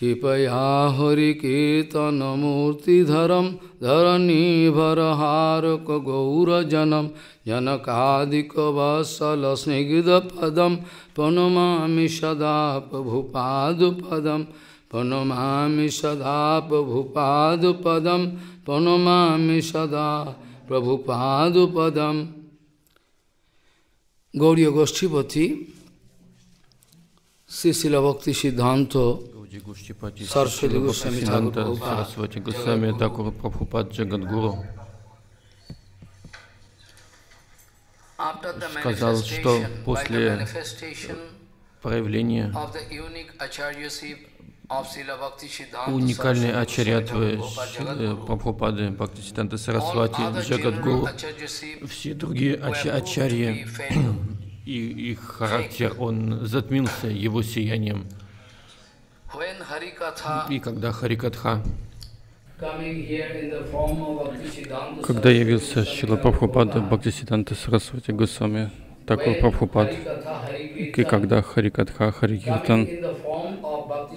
कृपया हरिकीर्तनमूर्तिधरं धरणीभरहारकगौरजनं जनकादिकवसलस्निग्धपदं प्रणमामि सदा प्रभुपादुपदं प्रणमामि सदा प्रभुपादुपदं प्रणमामि सदा प्रभुपादुपदं गौर्यगोष्ठीपति श्रीशिलभक्ति सिद्धान्त Госвами Сиданта Тхакур Сарасвати Госвами Такур Прабхупад Джагадгуру сказал, что после проявления уникальной ачарьятвы э, Прабхупады Бхактисиданта Сарасвати Джагадгуру, все другие ача ачарьи и их характер, он затмился его сиянием. И когда Харикатха, когда явился Шила Прабхупада Бхактисиданта Сарасвати Госвами, такой Прабхупад, и когда Харикатха, Харикиртан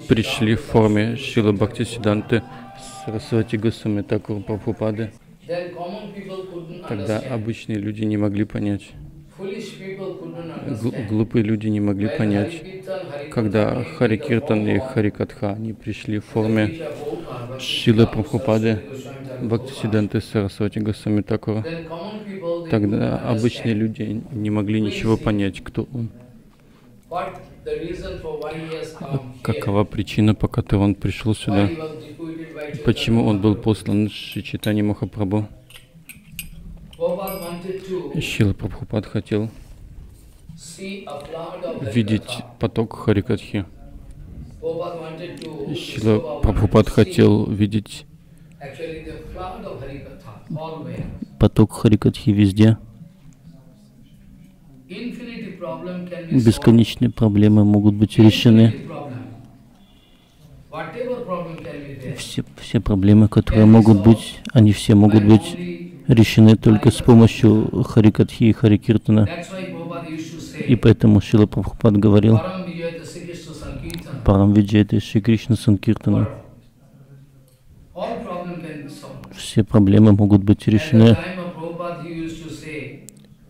пришли в форме Шила Бхактисиданты Сарасвати Госвами Такур Прабхупады, тогда обычные люди не могли понять. Гл- глупые люди не могли понять, когда Хари Киртан и Хари Катха они пришли в форме Шилы Прабхупады, Бхактисиданты Сарасвати Госвами Такура, тогда обычные люди не могли ничего понять, кто он. Какова причина, по которой он пришел сюда? Почему он был послан Шичитани Махапрабху? Шила Прабхупад хотел видеть поток Харикатхи. Шила Прабхупад хотел видеть поток Харикатхи везде. Бесконечные проблемы могут быть решены. Все, все проблемы, которые могут быть, они все могут быть решены только с помощью Харикатхи и Харикиртана. И поэтому Шила Прабхупад говорил Парам Виджайта Шри Кришна Санкиртана. Все проблемы могут быть решены.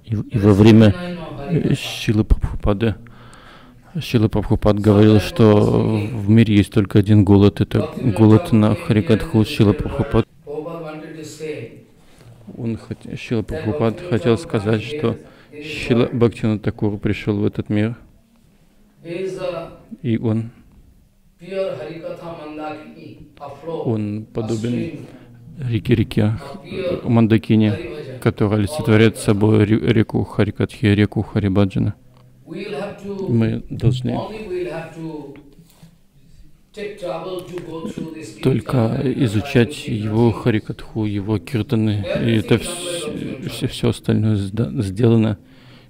И, и во время Шилы Прабхупады Шила Прабхупад говорил, что в мире есть только один голод, это голод на Харикатху. Шила Прабхупад он хот... Шила Прабхупад хотел сказать, что Шила Бхактина Такур пришел в этот мир, и он, он подобен реке-реке Мандакине, которая олицетворяет собой реку Харикатхи, реку Харибаджана. Мы должны только изучать его харикатху, его киртаны, и это все, все, все остальное сделано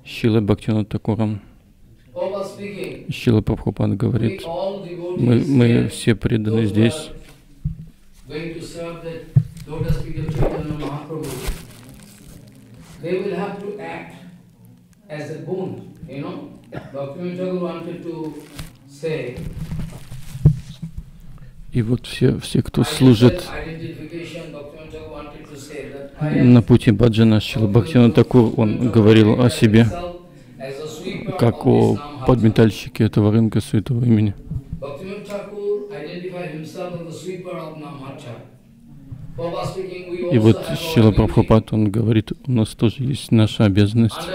Шила Бхактина Такуром. Шила Прабхупад говорит, мы, мы все преданы здесь. И вот все, все, кто служит на пути Баджана Шила Бхактина Такур, он говорил о себе как о подметальщике этого рынка святого имени. И вот Шила Прабхупад, он говорит, у нас тоже есть наша обязанность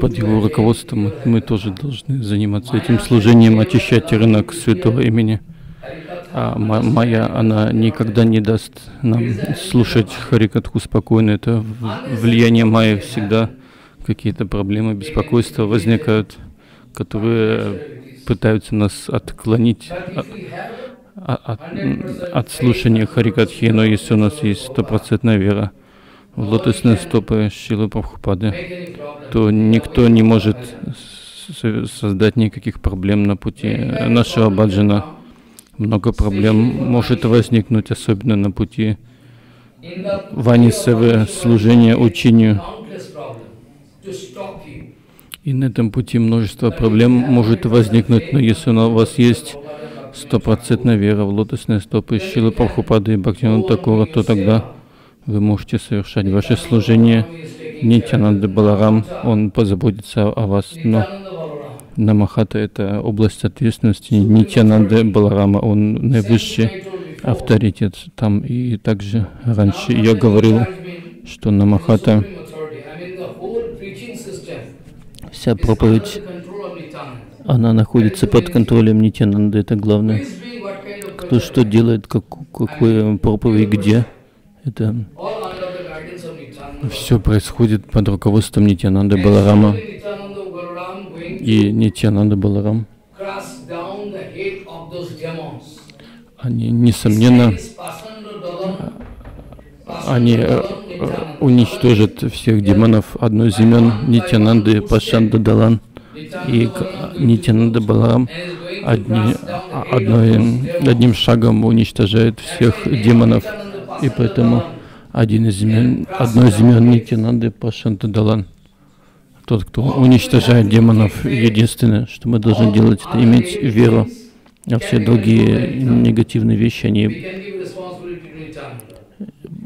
под его руководством мы тоже должны заниматься этим служением, очищать рынок святого имени. А Майя, она никогда не даст нам слушать Харикатху спокойно. Это влияние Майи всегда какие-то проблемы, беспокойства возникают, которые пытаются нас отклонить от, от, слушания Харикатхи. Но если у нас есть стопроцентная вера, в лотосные стопы Шилы Прабхупады, то никто не может создать никаких проблем на пути нашего баджана. Много проблем может возникнуть, особенно на пути Вани Севы служение учению. И на этом пути множество проблем может возникнуть, но если у вас есть стопроцентная вера в лотосные стопы Шилы Прабхупады и Бхактивinoda Такура, то тогда вы можете совершать ваше служение. Нитянанда Баларам, он позаботится о вас, но Намахата — это область ответственности Нитянанда Баларама, он наивысший авторитет там. И также раньше я говорил, что Намахата, вся проповедь, она находится под контролем Нитянанда, это главное. Кто что делает, как, какую проповедь, где, это все происходит под руководством Нитянанда Баларама. И Нитянанда Баларам, они, несомненно, они э, уничтожат всех демонов одной из имен Нитянанды Пашанда Далан и Нитянанда Баларам одни, одной, одним шагом уничтожает всех демонов. И поэтому один из имен, одно из имен Нитянанды Пашанда Далан. Тот, кто уничтожает демонов, единственное, что мы должны делать, это иметь веру. А все другие негативные вещи, они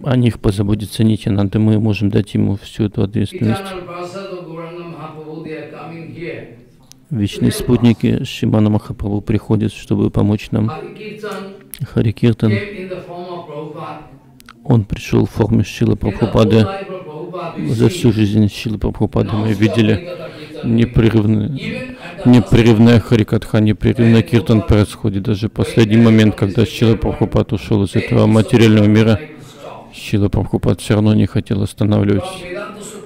о них позаботится Нитянанда, мы можем дать ему всю эту ответственность. Вечные спутники Шимана Махапрабху приходят, чтобы помочь нам. Хари Киртан, он пришел в форме Шила Прабхупады. За всю жизнь Шила Прабхупады мы видели непрерывный, непрерывная Харикатха, непрерывная Киртан происходит. Даже последний момент, когда Шила Прабхупад ушел из этого материального мира, Шила Прабхупад все равно не хотел останавливать,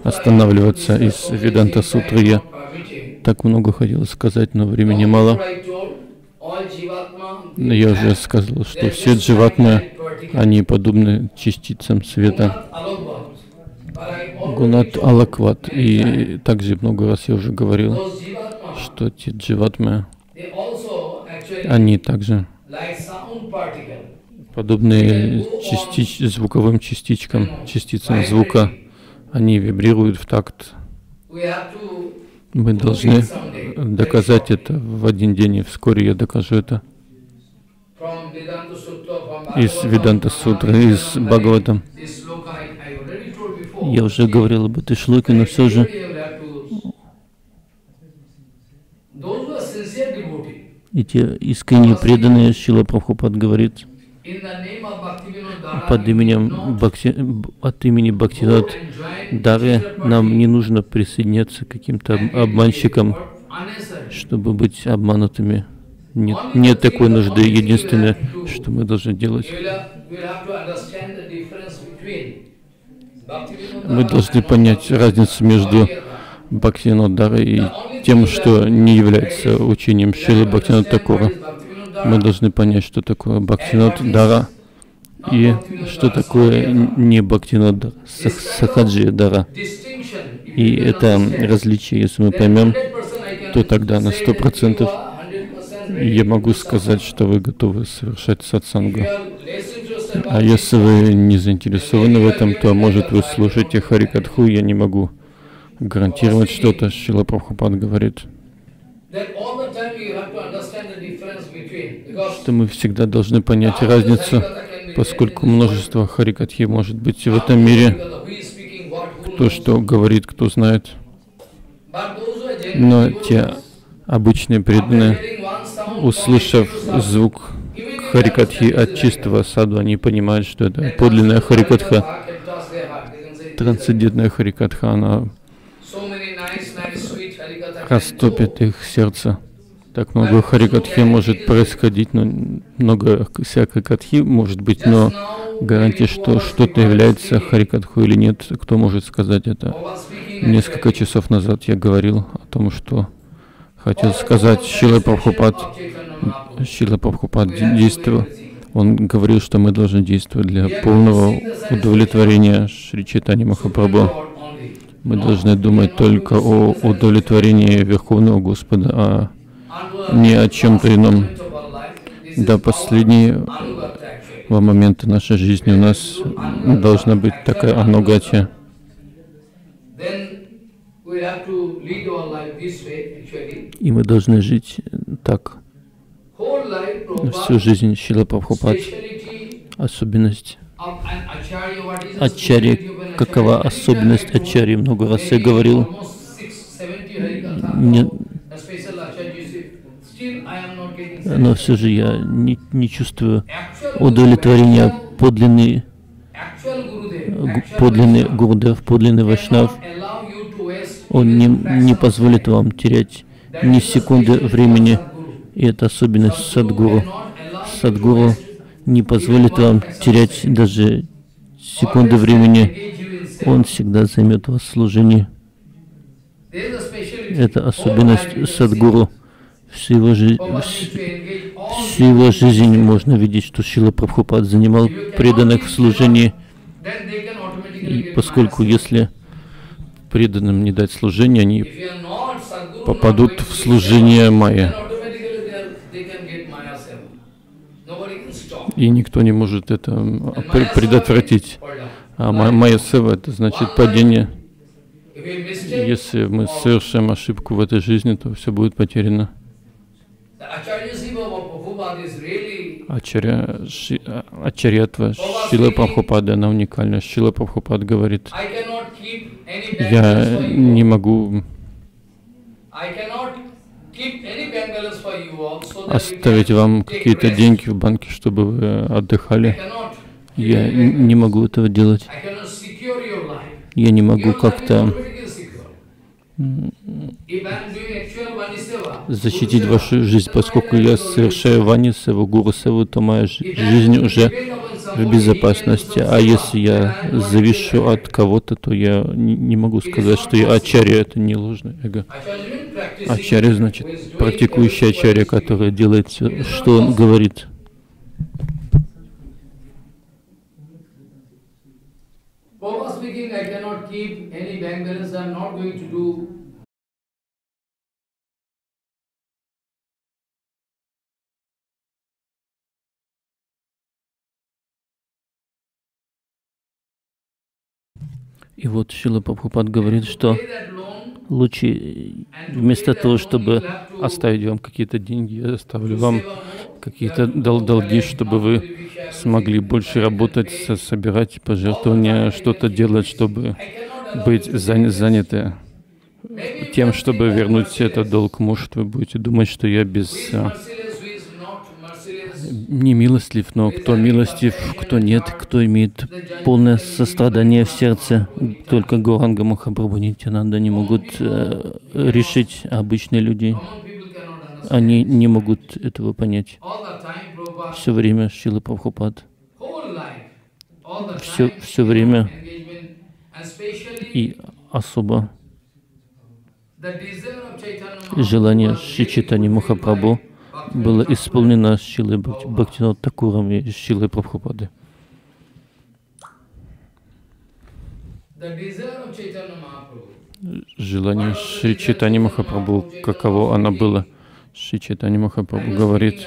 останавливаться из Веданта Сутры. Я так много хотел сказать, но времени мало. Я уже сказал, что все дживатмы, они подобны частицам света. Гунат Алакват. И также много раз я уже говорил, что те дживатмы, они также подобные частич, звуковым частичкам, частицам звука, они вибрируют в такт. Мы должны доказать это в один день, и вскоре я докажу это из Веданта Сутры, из Бхагавата. Я уже говорил об этой шлоке, но все же эти искренне преданные, Шила Прабхупад говорит, под именем Бхакти, от имени Бхактинат Дары нам не нужно присоединяться к каким-то обманщикам, чтобы быть обманутыми. Нет, нет такой нужды. Единственное, что мы должны делать, мы должны понять разницу между Бхактинодара и тем, что не является учением Шилы Бхактинод Такура. Мы должны понять, что такое Бхактинод Дара и что такое не Бхактинод Дара, Сахаджи Дара. И это различие, если мы поймем, то тогда на сто процентов я могу сказать, что вы готовы совершать сатсангу. А если вы не заинтересованы в этом, то, может, вы слушаете Харикатху, я не могу гарантировать что-то, Шила Прабхупад говорит, что мы всегда должны понять разницу, поскольку множество Харикатхи может быть в этом мире, кто что говорит, кто знает. Но те обычные преданные, услышав звук Харикатхи от чистого саду, они понимают, что это подлинная Харикатха, трансцендентная Харикатха, она растопит их сердце. Так много харикатхи может происходить, но много всякой катхи может быть, но гарантия, что что-то является харикатху или нет, кто может сказать это? Несколько часов назад я говорил о том, что хотел сказать Шила Прабхупад. Шила Прабхупад действовал. Он говорил, что мы должны действовать для полного удовлетворения Шри Чайтани Махапрабху. Мы должны думать только о удовлетворении Верховного Господа, а не о чем-то ином. Да, последний во моменты нашей жизни у нас должна быть такая анугатия. И мы должны жить так. Всю жизнь Шила Прабхупад. Особенность Ачари. Какова особенность Ачари? Много раз я говорил. Не, но все же я не, не чувствую удовлетворения подлинный, подлинный Гурдев, подлинный Вайшнав. Он не, не позволит вам терять ни секунды времени. И это особенность Садгуру. Садгуру не позволит вам терять даже секунды времени. Он всегда займет вас в служении. Это особенность Садгуру. Всю его, жи... всю его жизнь можно видеть, что Шила Прабхупад занимал преданных в служении. И поскольку если преданным не дать служение, они попадут в служение Майя. И никто не может это предотвратить. А Майя Сева это значит падение. Если мы совершим ошибку в этой жизни, то все будет потеряно. Ачарья, ши, Ачарьятва Шила Прабхупада, она уникальна. Шила Прабхупад говорит, я не могу оставить вам какие-то деньги в банке, чтобы вы отдыхали. Я не могу этого делать. Я не могу как-то защитить вашу жизнь, поскольку я совершаю вани севу, гуру севу, то моя жизнь уже в безопасности. А если я завишу от кого-то, то я не могу сказать, что я ачарья, это не ложное эго. Ачарья значит практикующий ачарья, который делает все, что он говорит. speaking, I cannot keep any bank balance. I am not going to do И вот Шила Прабхупад говорит, что лучше вместо того, чтобы оставить вам какие-то деньги, я оставлю вам какие-то дол долги, чтобы вы смогли больше работать, собирать пожертвования, что-то делать, чтобы быть заняты тем, чтобы вернуть этот долг. Может, вы будете думать, что я без не милостлив, но кто милостив, кто нет, кто имеет полное сострадание в сердце. Только Гуранга Махапрабху Нитянанда не могут э, решить обычные люди. Они не могут этого понять. Все время Шила Прабхупад. Все, все время и особо желание Шичитани Махапрабху было исполнено Шилой Бхактинот Такуром и Шилой Прабхупады. Желание Шри Чайтани Махапрабху, каково оно было. Шри Чайтани Махапрабху говорит,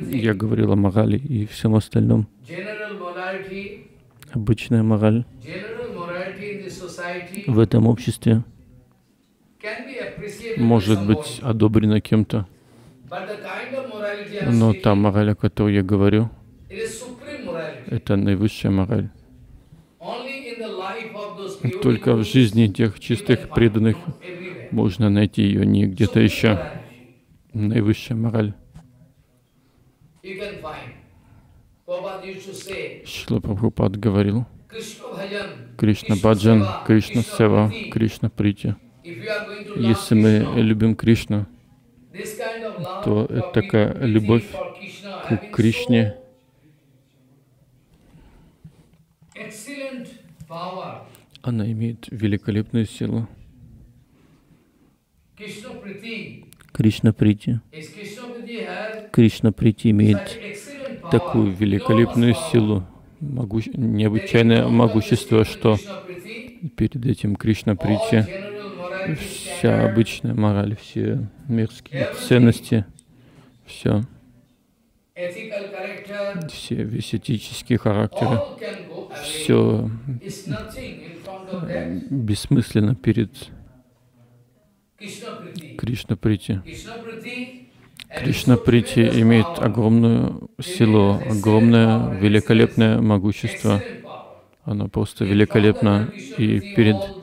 я говорил о морали и всем остальном. Обычная мораль в этом обществе может быть одобрена кем-то. Но та мораль, о которой я говорю, это наивысшая мораль. Только в жизни тех чистых преданных можно найти ее не где-то еще. Наивысшая мораль. Шила Прабхупад говорил, Кришна Баджан, Кришна Сева, Кришна Прити. Если мы любим Кришну, то это такая любовь к Кришне, она имеет великолепную силу. Кришна Прити. Кришна Прити имеет такую великолепную силу, могу... необычайное могущество, что перед этим Кришна Прити вся обычная мораль, все мирские ценности, все. все, весь этический характер, все бессмысленно перед. Кришна Прити. Кришна Прити имеет огромную силу, огромное великолепное могущество. Оно просто великолепно. И перед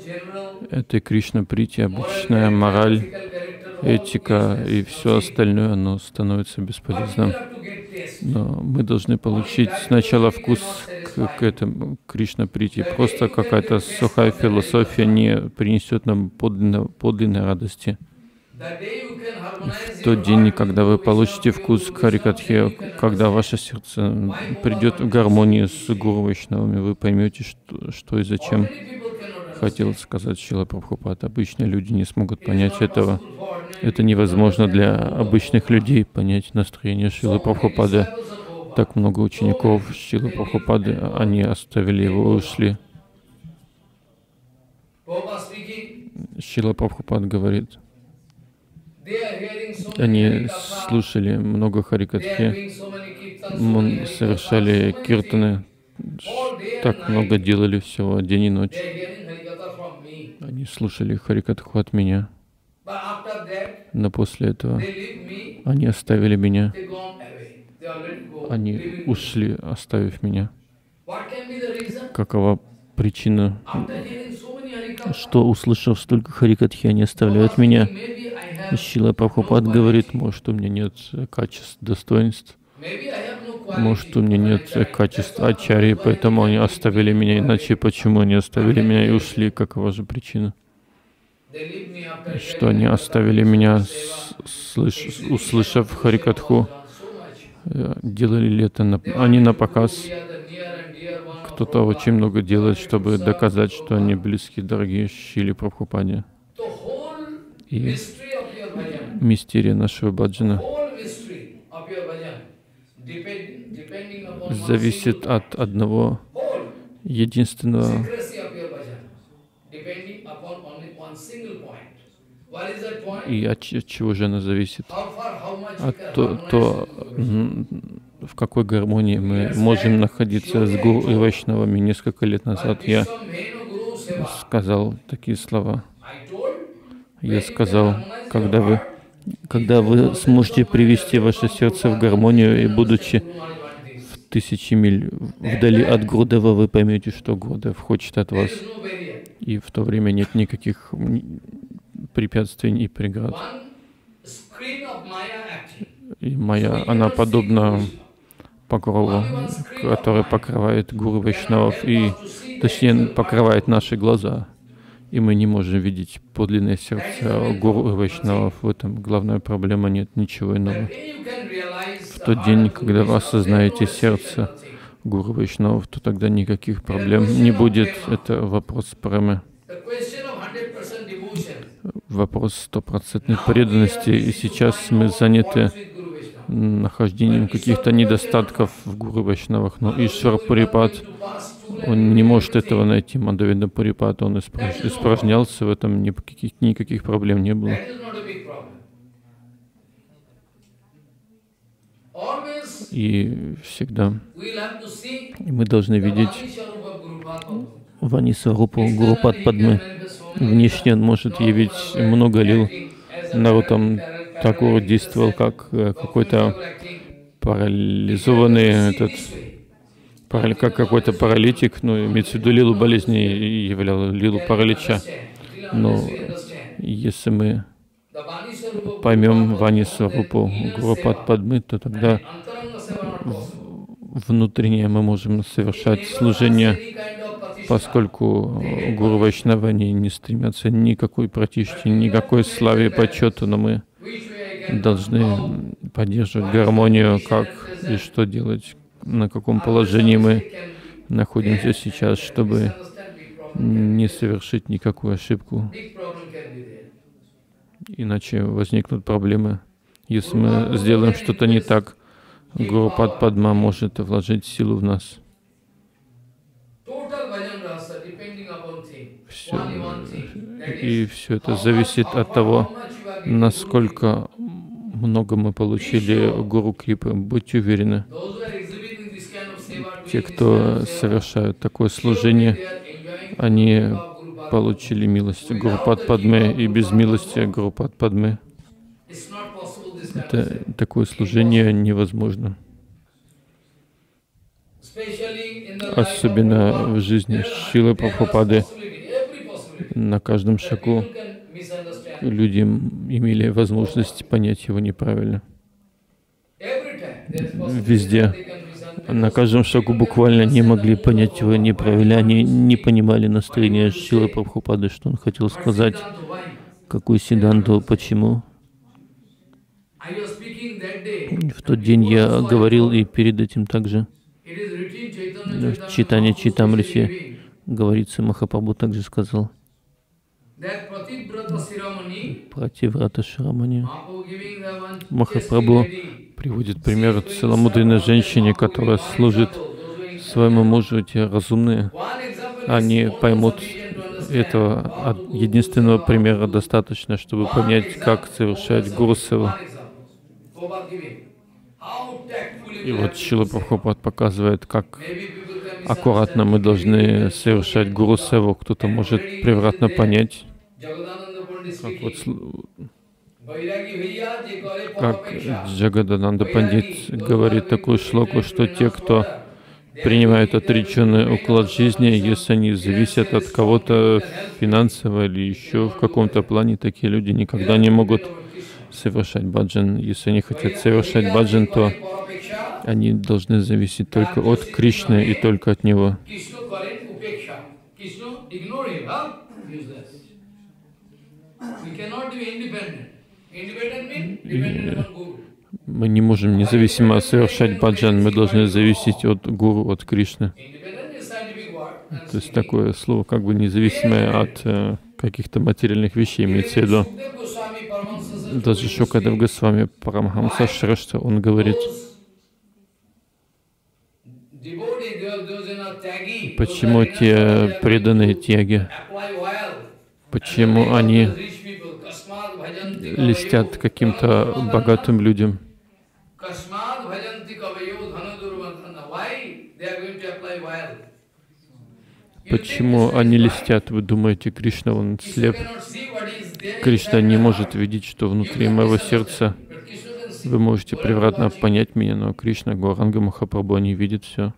этой Кришна Прити обычная мораль, этика и все остальное, оно становится бесполезным. Но мы должны получить сначала вкус к, к этому Кришна Прити. Просто какая-то сухая философия не принесет нам подлинно, подлинной радости. В тот день, когда вы получите вкус к Харикатхе, когда ваше сердце придет в гармонию с Гуру Вайшнавами, вы поймете, что, что и зачем хотел сказать Шила Прабхупад. Обычные люди не смогут понять этого. Это невозможно для обычных людей понять настроение Шилы Прабхупады. Так много учеников Шилы Прабхупады, они оставили его ушли. Шила Прабхупад говорит, они слушали много Харикатхи, совершали киртаны, так много делали всего день и ночь. Они слушали Харикатху от меня, но после этого они оставили меня, они ушли, оставив меня. Какова причина, что, услышав столько Харикатхи, они оставляют меня? Шила Прабхупад говорит, может, у меня нет качеств, достоинств, может, у меня нет качеств ачари, поэтому они оставили меня, иначе почему они оставили меня и ушли, какова же причина? Что они оставили меня, слыш, услышав Харикатху, э, делали ли это на, они на показ? Кто-то очень много делает, чтобы доказать, что они близки, дорогие Шили Прабхупаде. И мистерия нашего баджана зависит от одного единственного и от чего же она зависит? От то, то в какой гармонии мы можем находиться с Гуру и Вайшнавами. Несколько лет назад я сказал такие слова. Я сказал, когда вы, когда вы сможете привести ваше сердце в гармонию и будучи тысячи миль вдали от Гурдева, вы поймете, что Гурдев хочет от вас. И в то время нет никаких препятствий и преград. И моя, она подобна покрову, который покрывает Гуру Вайшнавов и, точнее, покрывает наши глаза. И мы не можем видеть подлинное сердце Гуру и Вайшнавов. В этом главная проблема, нет ничего иного. В тот день, когда вы осознаете сердце Гуру Вайшнавов, то тогда никаких проблем не будет. Это вопрос премы, вопрос стопроцентной преданности. И сейчас мы заняты нахождением каких-то недостатков в Гуру Вайшнавах. Но Ишвар Пурипад, он не может этого найти. Мадавида Пурипад, он испраж- испражнялся в этом, никаких, никаких проблем не было. И всегда мы должны видеть Ванисарупу Гурупад Падмы. Внешне он может явить много лил. Нарутам Такур действовал как э, какой-то парализованный этот как какой-то паралитик, ну, имеется в виду лилу болезни являл лилу паралича. Но если мы поймем Вани Сварупу Гурупад Падмы, то тогда в- внутренне мы можем совершать служение, поскольку Гуру Вайшнава они не стремятся ни к какой пратишке, никакой славе и почету, но мы должны поддерживать гармонию, как и что делать, на каком положении мы находимся сейчас, чтобы не совершить никакую ошибку, иначе возникнут проблемы. Если мы сделаем что-то не так, Гуру Пад Падма может вложить силу в нас. Все, и все это зависит от того, насколько много мы получили Гуру Крипы. Будьте уверены, those who are exhibiting this kind of seva, те, кто совершают такое служение, они получили милость Гурупад Падме, и без милости Гурупад Падме это, такое служение невозможно. Особенно в жизни Шилы Прабхупады на каждом шагу люди имели возможность понять его неправильно. Везде. На каждом шагу буквально не могли понять его неправильно. Они не понимали настроение Шилы Прабхупады, что он хотел сказать, какую Сиданту, почему. В тот день я говорил и перед этим также в Читании Sri говорится, Махапрабху также сказал, Пративрата one Махапрабху приводит пример целомудренной женщине, которая служит своему мужу, те разумные. Они поймут этого единственного примера достаточно, чтобы понять, как совершать tactfully И вот Шила. Прабхупад показывает, как аккуратно мы должны совершать Гурусеву. Кто-то может превратно понять, как вот как. Джагадананда Пандит говорит такую шлоку, что те, кто принимают отреченный уклад жизни, если они зависят от кого-то финансово или еще в каком-то плане, такие люди никогда не могут совершать баджан. Если они хотят совершать баджан, то они должны зависеть только от Кришны и только от Него. We cannot be independent. Guru. Мы не можем независимо совершать баджан, мы должны зависеть от Гуру, от Кришны. То есть такое слово как бы независимое от э, каких-то материальных вещей имеется в виду. Даже Шукадев Госвами Парамхамса Шрешта, он говорит, почему те преданные тяги, почему они листят каким-то богатым людям. Почему они листят? Вы думаете, Кришна, он слеп? Кришна не может видеть, что внутри моего сердца. Вы можете превратно понять меня, но Кришна, Гуаранга Махапрабху, они видят все.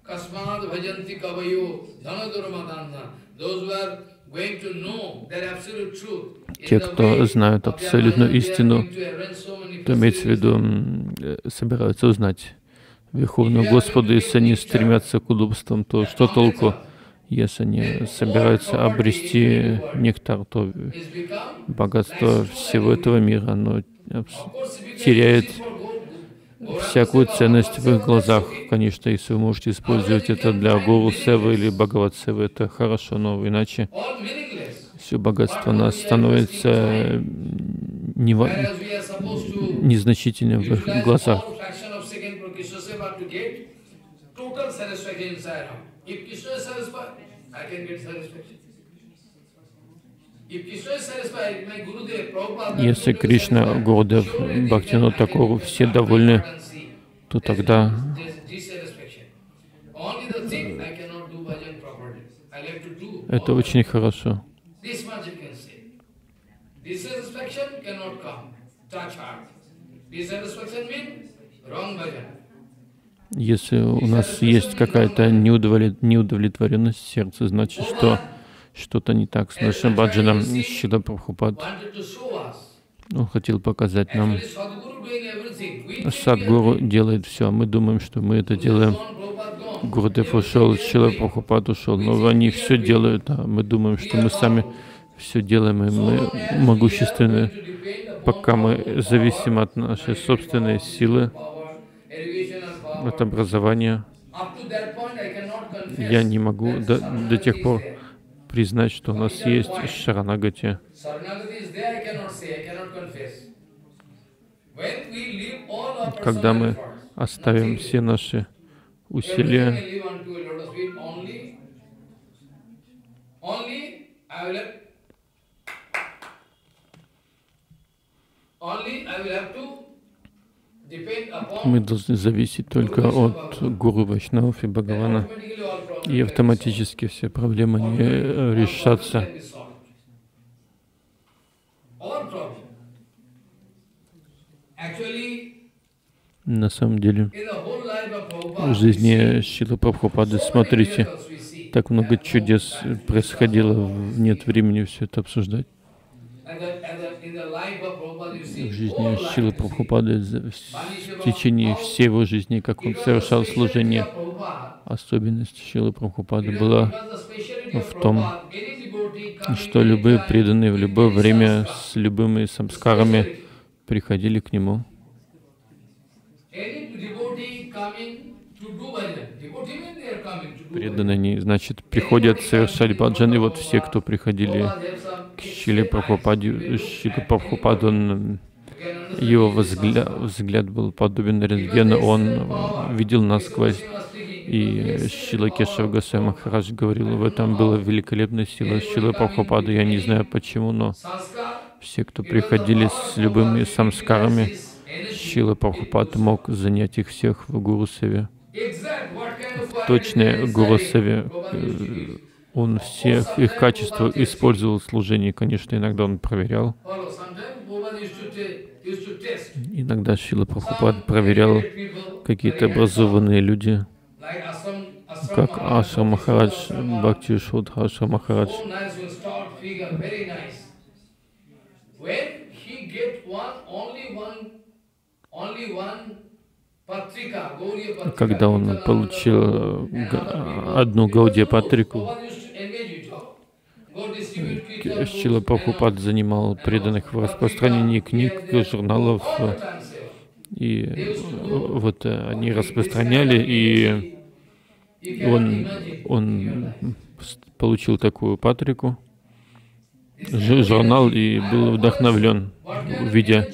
Those who are going to know that absolute truth. Те, кто знают абсолютную истину, то имеется в виду, э, собираются узнать Верховного Господа, если они стремятся к удобствам, то что толку? Если они собираются обрести нектар, то богатство всего этого мира, оно теряет всякую ценность в их глазах. Конечно, если вы можете использовать это для Гуру Севы или Бхагават Севы, это хорошо, но иначе. Все богатство нас становится э, to незначительным в их глазах. Если Кришна, Гурдев, Бхактину can- все довольны, то тогда это очень хорошо. This much you can say. Dissatisfaction cannot come. Touch heart. Dissatisfaction means wrong bhajan. Если у нас есть какая-то неудовлет- неудовлетворенность в сердце, значит, что что-то не так с нашим баджаном. Шила Прабхупад, он хотел показать нам, Садгуру делает все, а мы думаем, что мы это делаем. Гурдев ушел, Шила Прабхупад ушел, но они все делают, а мы думаем, что мы сами все делаем, и мы могущественны. Пока мы зависим от нашей собственной силы, от образования, я не могу до, до тех пор признать, что у нас есть Шаранагати. Когда мы оставим все наши усилия, Мы должны зависеть только от Гуру Вайшнавов и Бхагавана, и автоматически все проблемы не э, решатся. На самом деле, жизни Шила Прабхупады, смотрите, так много чудес происходило, нет времени все это обсуждать. В жизни Шилы. Прабхупады в течение всей его жизни, как он совершал служение, особенность Шилы Прабхупады была в том, что любые преданные в любое время с любыми самскарами приходили к нему. Any devotee coming to do bhajan, devotee means they are Преданные, они, значит, приходят совершать баджан, и вот все, кто приходили к Шиле Прабхупаде. Шиле его взгляд, взгляд был подобен рентгену, он видел насквозь. И Шила Кешав. Госвами Махарадж говорил, в этом была великолепная сила Шилы Прабхупады. Я не знаю почему, но все, кто приходили с любыми самскарами, Шила Прабхупада мог занять их всех в Гурусеве. Are Гурусеве, он всех их качества использовал в служении. Конечно, иногда он проверял. Иногда Шила Прабхупад проверял какие-то образованные люди, как Аша Махарадж. Бхакти Шудха Аша Махарадж. When he get one, only one, only one. Когда он получил э, одну those Патрику, Шила uh, занимал преданных в распространении книг, журналов, и э, вот э, они распространяли, и он, он получил такую Патрику, журнал, и был вдохновлен, видя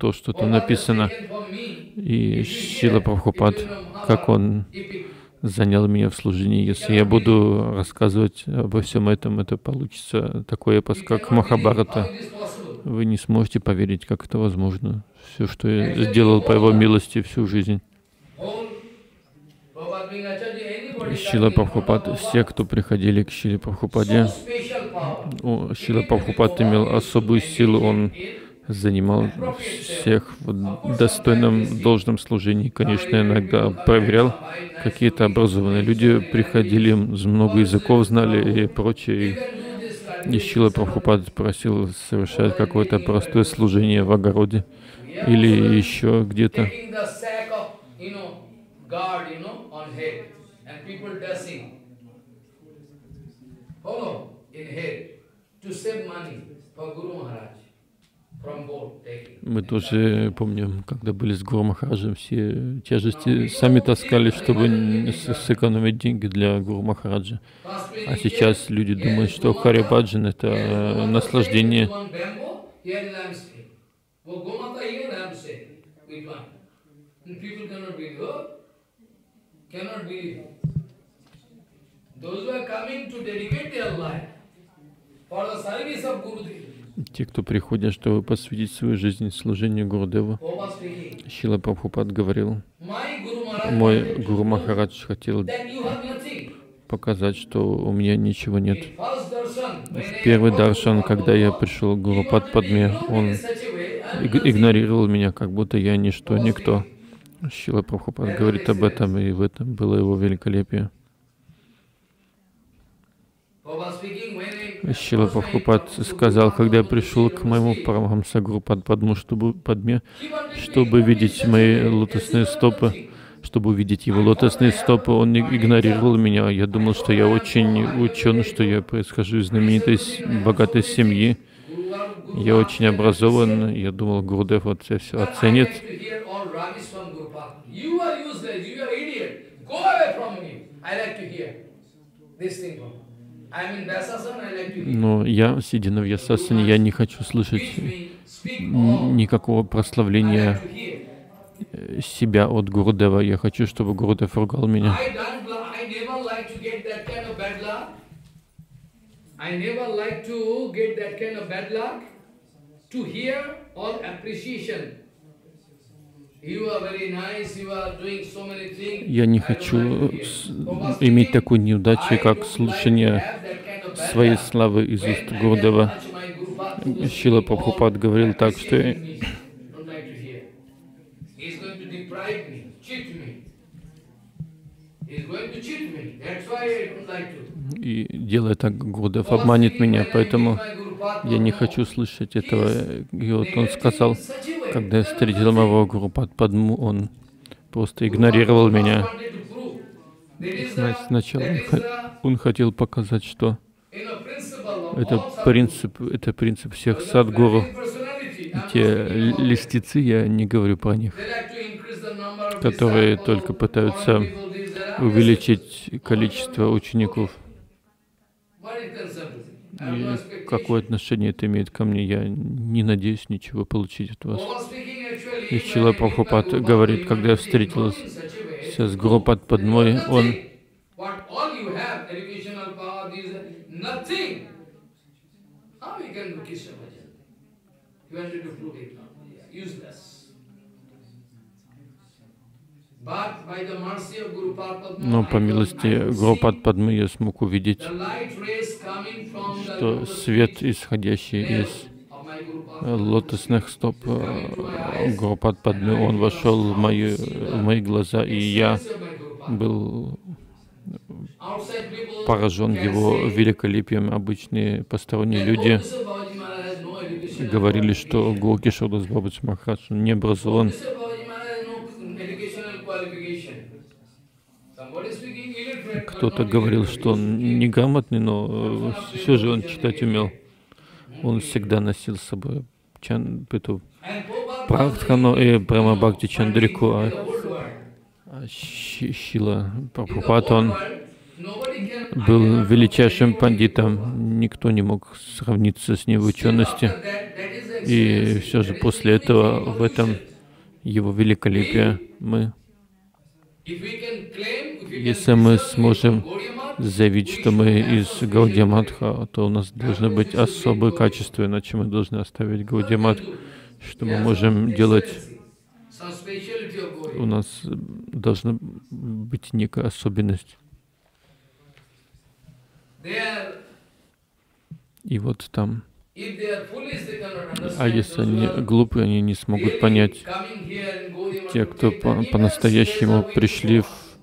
то, что там написано. И hear, Прабхупад, как он занял меня в служении. Если я буду рассказывать обо всем этом, это получится такой эпос, как Махабарата. Вы не сможете поверить, как это возможно. Все, что я сделал по его милости всю жизнь. Шила Prabhupada, все, кто приходили к Шиле о, Шила Прабхупад имел особую силу, он занимал всех в достойном должном служении. Конечно, иногда проверял, какие-то образованные люди приходили, много языков знали и прочее. И Шила Прабхупад просил совершать какое-то простое служение в огороде или еще где-то. To save money for Guru Maharaj. Мы тоже помним, когда были с Гуру Махараджем, все тяжести сами таскали, чтобы сэкономить деньги для Гуру Махараджа. А сейчас люди думают, что Хари Баджан — это э, наслаждение. Oh. Those who are coming to dedicate their life for the service of Guru Dev. Те, кто приходят, чтобы посвятить свою жизнь служению speaking. Шила Прабхупад говорил, мой Гуру Махарадж хотел показать, что у меня ничего нет. В первый даршан, когда я пришел к Гуру me он игнорировал меня, как будто я ничто, никто. Шила Прабхупад говорит об этом, и в этом было его великолепие. Шила Прабхупад сказал, когда я пришел к моему Sri Парамахамса Гуру Падпадму, чтобы, to чтобы видеть мои лотосные стопы, чтобы увидеть его лотосные стопы, он игнорировал меня. Я думал, что я очень учен, что я происхожу из знаменитой, богатой семьи. Я очень образован. Я думал, Гурудев вот все I оценит. this thing Но я, сидя на Вьясасане, я не хочу слышать никакого прославления э, себя от Гурудева. Я хочу, чтобы Гурудев ругал меня. I never like to get that kind of bad luck. To hear all appreciation. Я не хочу иметь такой неудачи, как слушание своей славы из уст Гурдева. Шила Прабхупад говорил так, что и делая так, Гурдев обманет меня, поэтому я не хочу слышать этого. И вот он сказал, когда я встретил моего Гуру Падму, он просто игнорировал меня. Сна- Сначала он хотел показать, что это принцип, это принцип всех садгуру. Те листицы, я не говорю про них, которые только пытаются увеличить количество учеников. И какое отношение это имеет ко мне, я не надеюсь ничего получить от вас. И Чила Прабхупад говорит, когда я встретился с Гуру Падмой, он What all you have, educational power, these are nothing. How you can do Krishna bhajan? You want to do it? Useless. Но по милости Гуру Падмы я смог увидеть, что свет, исходящий из э, лотосных стоп э, Гуру Падмы, он вошел в мои, в мои глаза, и я был поражен его великолепием. Обычные посторонние люди "Oh, Mr. Babaji Maharaj has no educational говорили, что qualification." Гуру Кишордас Бабаджи Махарадж не образован. Кто-то говорил, что он неграмотный, но все же он читать умел. Он всегда носил с собой чан, эту Прартхану и Брама Бхакти Чандрику, in а, the whole world. а Щи- Шила Прабхупад, был величайшим пандитом. Никто не мог сравниться с ним в учености. И все же после этого в этом его великолепие мы, если мы сможем заявить, что мы из some Гаудия special Матха, то у нас должны быть особые качества, иначе мы должны оставить Гаудия Мат, что мы можем делать. У нас э, должна быть некая особенность. И вот там. А если они глупые, они не смогут понять. Те, кто по- по-настоящему we пришли в,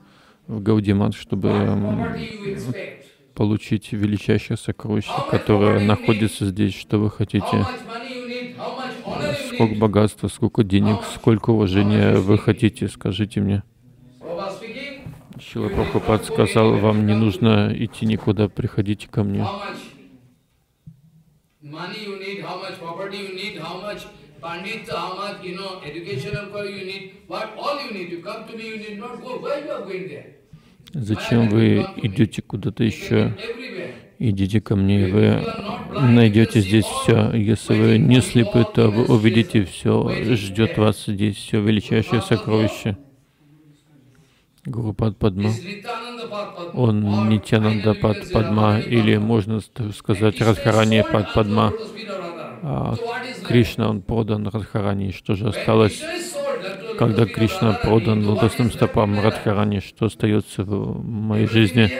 в Гаудимат, чтобы получить величайшее сокровище, которое находится здесь, что вы хотите. Сколько богатства, сколько денег, сколько уважения вы хотите, скажите мне. Шила Прабхупад сказал, вам не нужно идти никуда, приходите ко мне. Зачем вы идете куда-то еще? Идите ко мне, вы найдете здесь все. Если вы не слепы, то вы увидите все, ждет вас здесь все величайшее сокровище. Гурупад Падма. Он Нитянанда Пад Падма, или можно сказать Радхарани Пад Падма. А? Кришна, он продан Радхарани. Что же осталось? Когда Кришна продан лотосным стопам? Радхарани, что остается в моей жизни?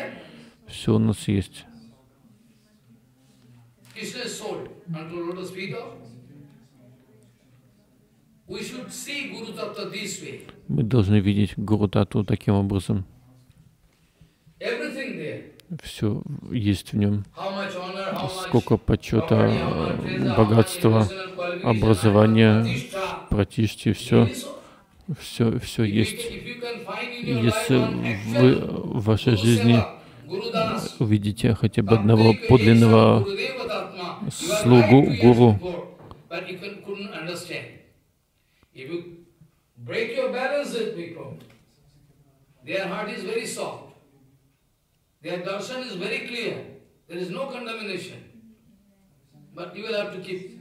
Все у нас есть. Krishna is sold unto lotus feet of. We should see Guru Tattva this way. Мы должны видеть Гуру Тату таким образом. Все есть в нем. Сколько почета, богатства, образования, пратишти, все, все, все есть. Если вы в вашей жизни увидите хотя бы одного подлинного слугу гуру, But you can, couldn't understand. If you break your balance, it's big problem. Their heart is very soft. Their darshan is very clear. There is no condemnation. But you will have to keep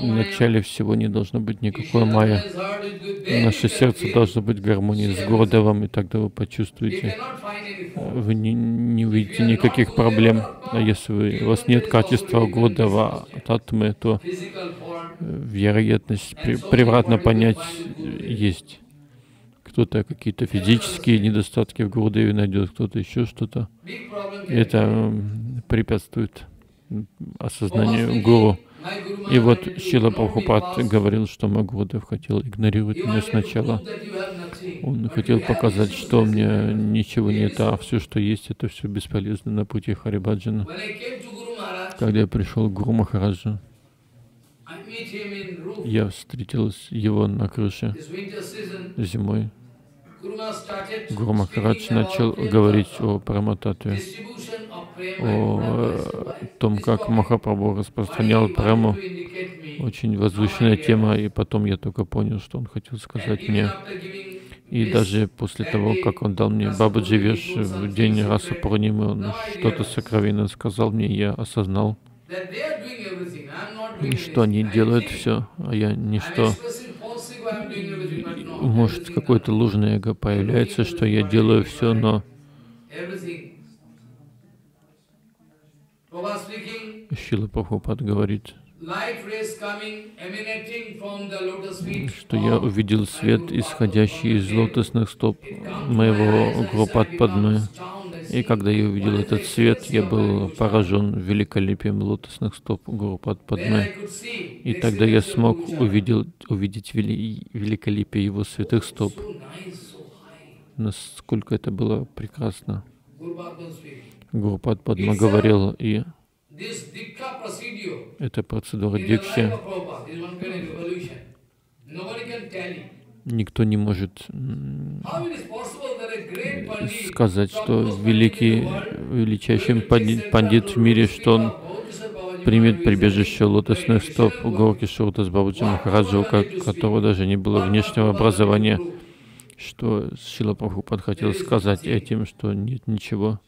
В начале всего не должно быть никакой майя. Наше сердце должно быть в гармонии с Гурдевом, и тогда вы почувствуете, fault. вы не, не увидите никаких проблем. А если вы, у вас нет качества Гурдева от Атмы, то э, вероятность превратно понять э, есть. Кто-то какие-то физические недостатки в Гурдеве найдет, кто-то еще что-то. Это препятствует осознанию Гуру. И вот Шила Прабхупад говорил, что Магурдев хотел игнорировать меня сначала. Он хотел показать, что у меня ничего нет, а все, что есть, это все бесполезно на пути Харибаджана. Когда я пришел к Гуру Махараджу, я встретил его на крыше зимой. Гуру Махарадж начал говорить о Прамататве, о э, том, как Махапрабху распространял праму. Очень возвышенная тема, и потом я только понял, что он хотел сказать мне. И даже после того, как он дал мне Бабаджи Веш в день Раса Пурнимы, он что-то сокровенное сказал мне, я осознал, что они делают все, а я ничто. Может, какое-то ложное эго появляется, что я делаю все, но Шила Прабхупад говорит, что я увидел свет, исходящий из лотосных стоп моего Гурупад Падмы. И когда я увидел этот свет, я был поражен великолепием лотосных стоп Гурупад Падмы. И тогда я смог увидел, увидеть вели, великолепие его святых стоп. Насколько это было прекрасно. Гурупад Падма говорил, и эта процедура дикши никто не может сказать, что великий, величайший пандит, в мире, что он примет прибежище лотосных стоп Горки Шурта с Бабаджи Махараджа, у ко- которого даже не было внешнего образования, что Шила Прабхупад хотел сказать этим, что нет ничего.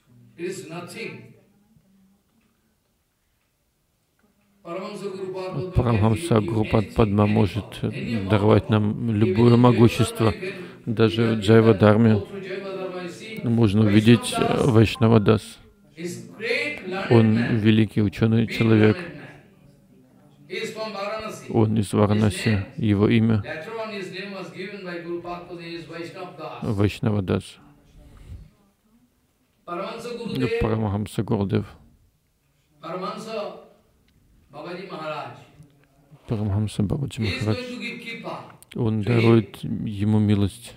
Парамхамса Гурупад Падма может даровать нам любое могущество. Даже в Джайва Дарме можно увидеть э, Вайшнава Дас. Он великий ученый человек. Он из Варанаси. Его имя Вайшнава Дас. Парамахамса Гурдев. Парамахамса Бабаджи Махарадж. Он дарует ему милость.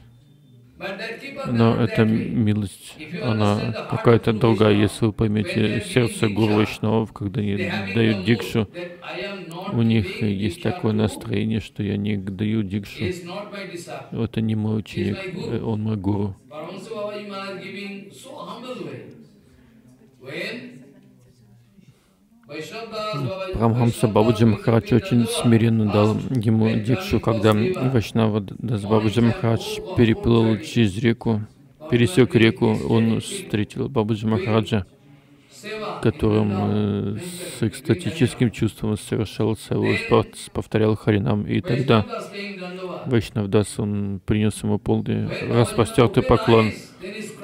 Но эта милость, она какая-то другая. Если вы поймете сердце Гуру Вайшнавов, когда они дают дикшу, у них есть такое настроение, что я не даю дикшу. Это не мой ученик, он мой гуру. Прамхамса Бабаджи Махарадж очень смиренно дал ему дикшу, когда Вайшнава Дас Бабаджи Махарадж переплыл через реку, пересек реку, он встретил Бабаджи Махараджа, которым э, с экстатическим чувством совершал пов- повторял Харинам. И тогда Вайшнав Дас, он принес ему полный распростертый поклон.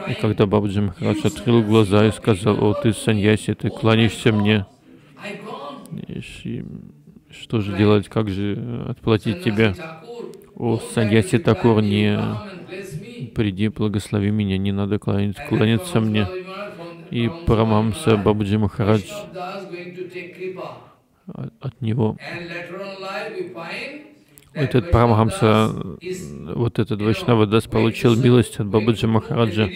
И когда Бабаджи Махарадж открыл глаза и сказал, «О, ты саньяси, ты кланяешься мне, и что же делать, как же отплатить тебе? О, Саньяси Такур, не приди, благослови меня, не надо кланяться, кланяться мне. И Парамамса Бабаджи Махарадж. от, него, этот Парамахамса, вот этот Вайшнава Дас получил милость от Бабаджи Махараджа.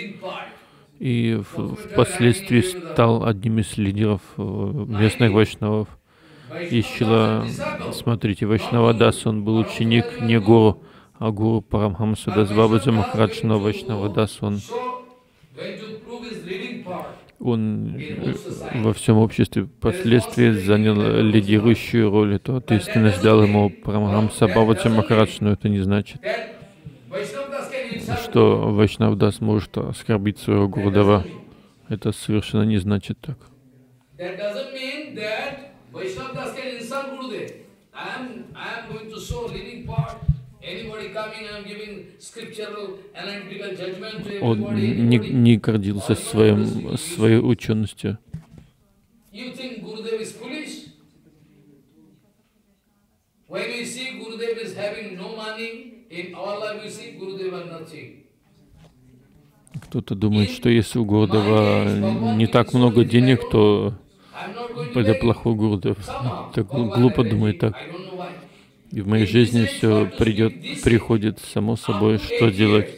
и впоследствии стал одним из лидеров э, местных вайшнавов. И Шила, смотрите, Вайшнава Дас, он был ученик не гуру, а гуру Парамхамса Дас Бабаджи Махарадж, но Вайшнава Дас, он, он во всем обществе впоследствии занял лидирующую роль. Это ответственность дал ему Парамхамса Бабаджи Махарадж, но это не значит, что Вайшнав Дас может оскорбить своего Гурудева. Это совершенно не значит так. Vaishnava Das can insult Gurudev. I am, I am going to show living part. Он не, не гордился своим, своей ученостью. You think Gurudev is foolish? When we see Gurudev is having no money, in our life we see Gurudev are nothing. Кто-то думает, что если у Гурдева не так много денег, то I'm not going to это плохой Гурдев. Так Bhagavan глупо it. так. И в моей жизни все придет, приходит само собой, что делать.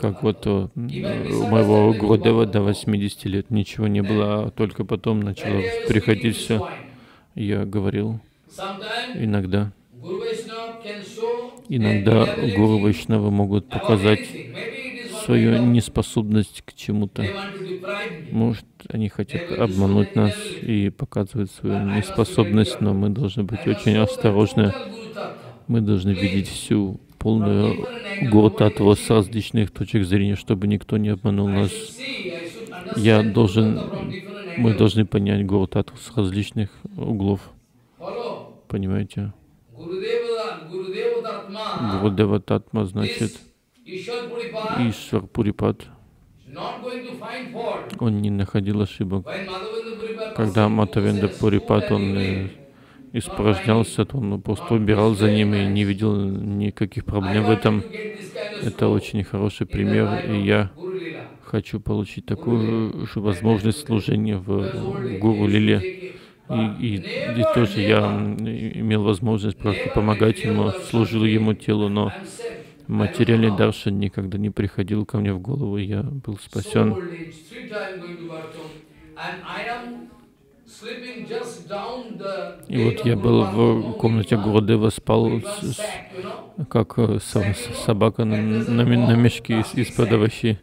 Как вот э, у моего Гурдева до 80 лет ничего не было, а только потом начало приходить все. Я говорил иногда, иногда гуру Вайшнавы могут показать свою неспособность к чему-то. Может, они хотят обмануть нас и показывают свою неспособность, но мы должны быть очень осторожны. Мы должны видеть всю полную гуру Таттву с различных точек зрения, чтобы никто не обманул нас. Я должен, мы должны понять гуру Таттву с различных углов. Понимаете? Гурудева Татма значит Ишвар Пурипад. Он не находил ошибок. Когда Матавенда Пурипад, он э, испражнялся, то он просто убирал за ним и не видел никаких проблем в этом. Это очень хороший пример, и я хочу получить такую же возможность служения в Гуру Лиле. И, и, и тоже я имел возможность просто помогать ему, служил ему телу, но материальный даршан никогда не приходил ко мне в голову, я был спасен. И вот я был в комнате Гурудева, спал с- с- как э, со- собака на, на, на мешке из, из-под овощей.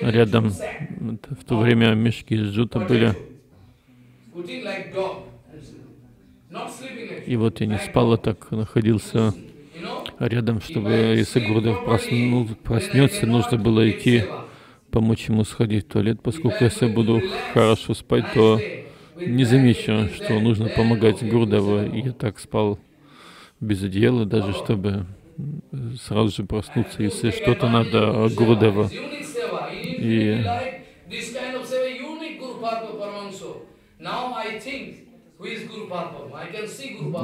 Рядом в то время мешки из жута были. И вот я не спал, а так находился рядом, чтобы, если Гурдев проснул, проснется, нужно было идти помочь ему сходить в туалет, поскольку если я буду хорошо спать, то не замечу, что нужно помогать Гурдеву. Я так спал без одеяла, даже чтобы сразу же проснуться, если что-то надо Гурдева. И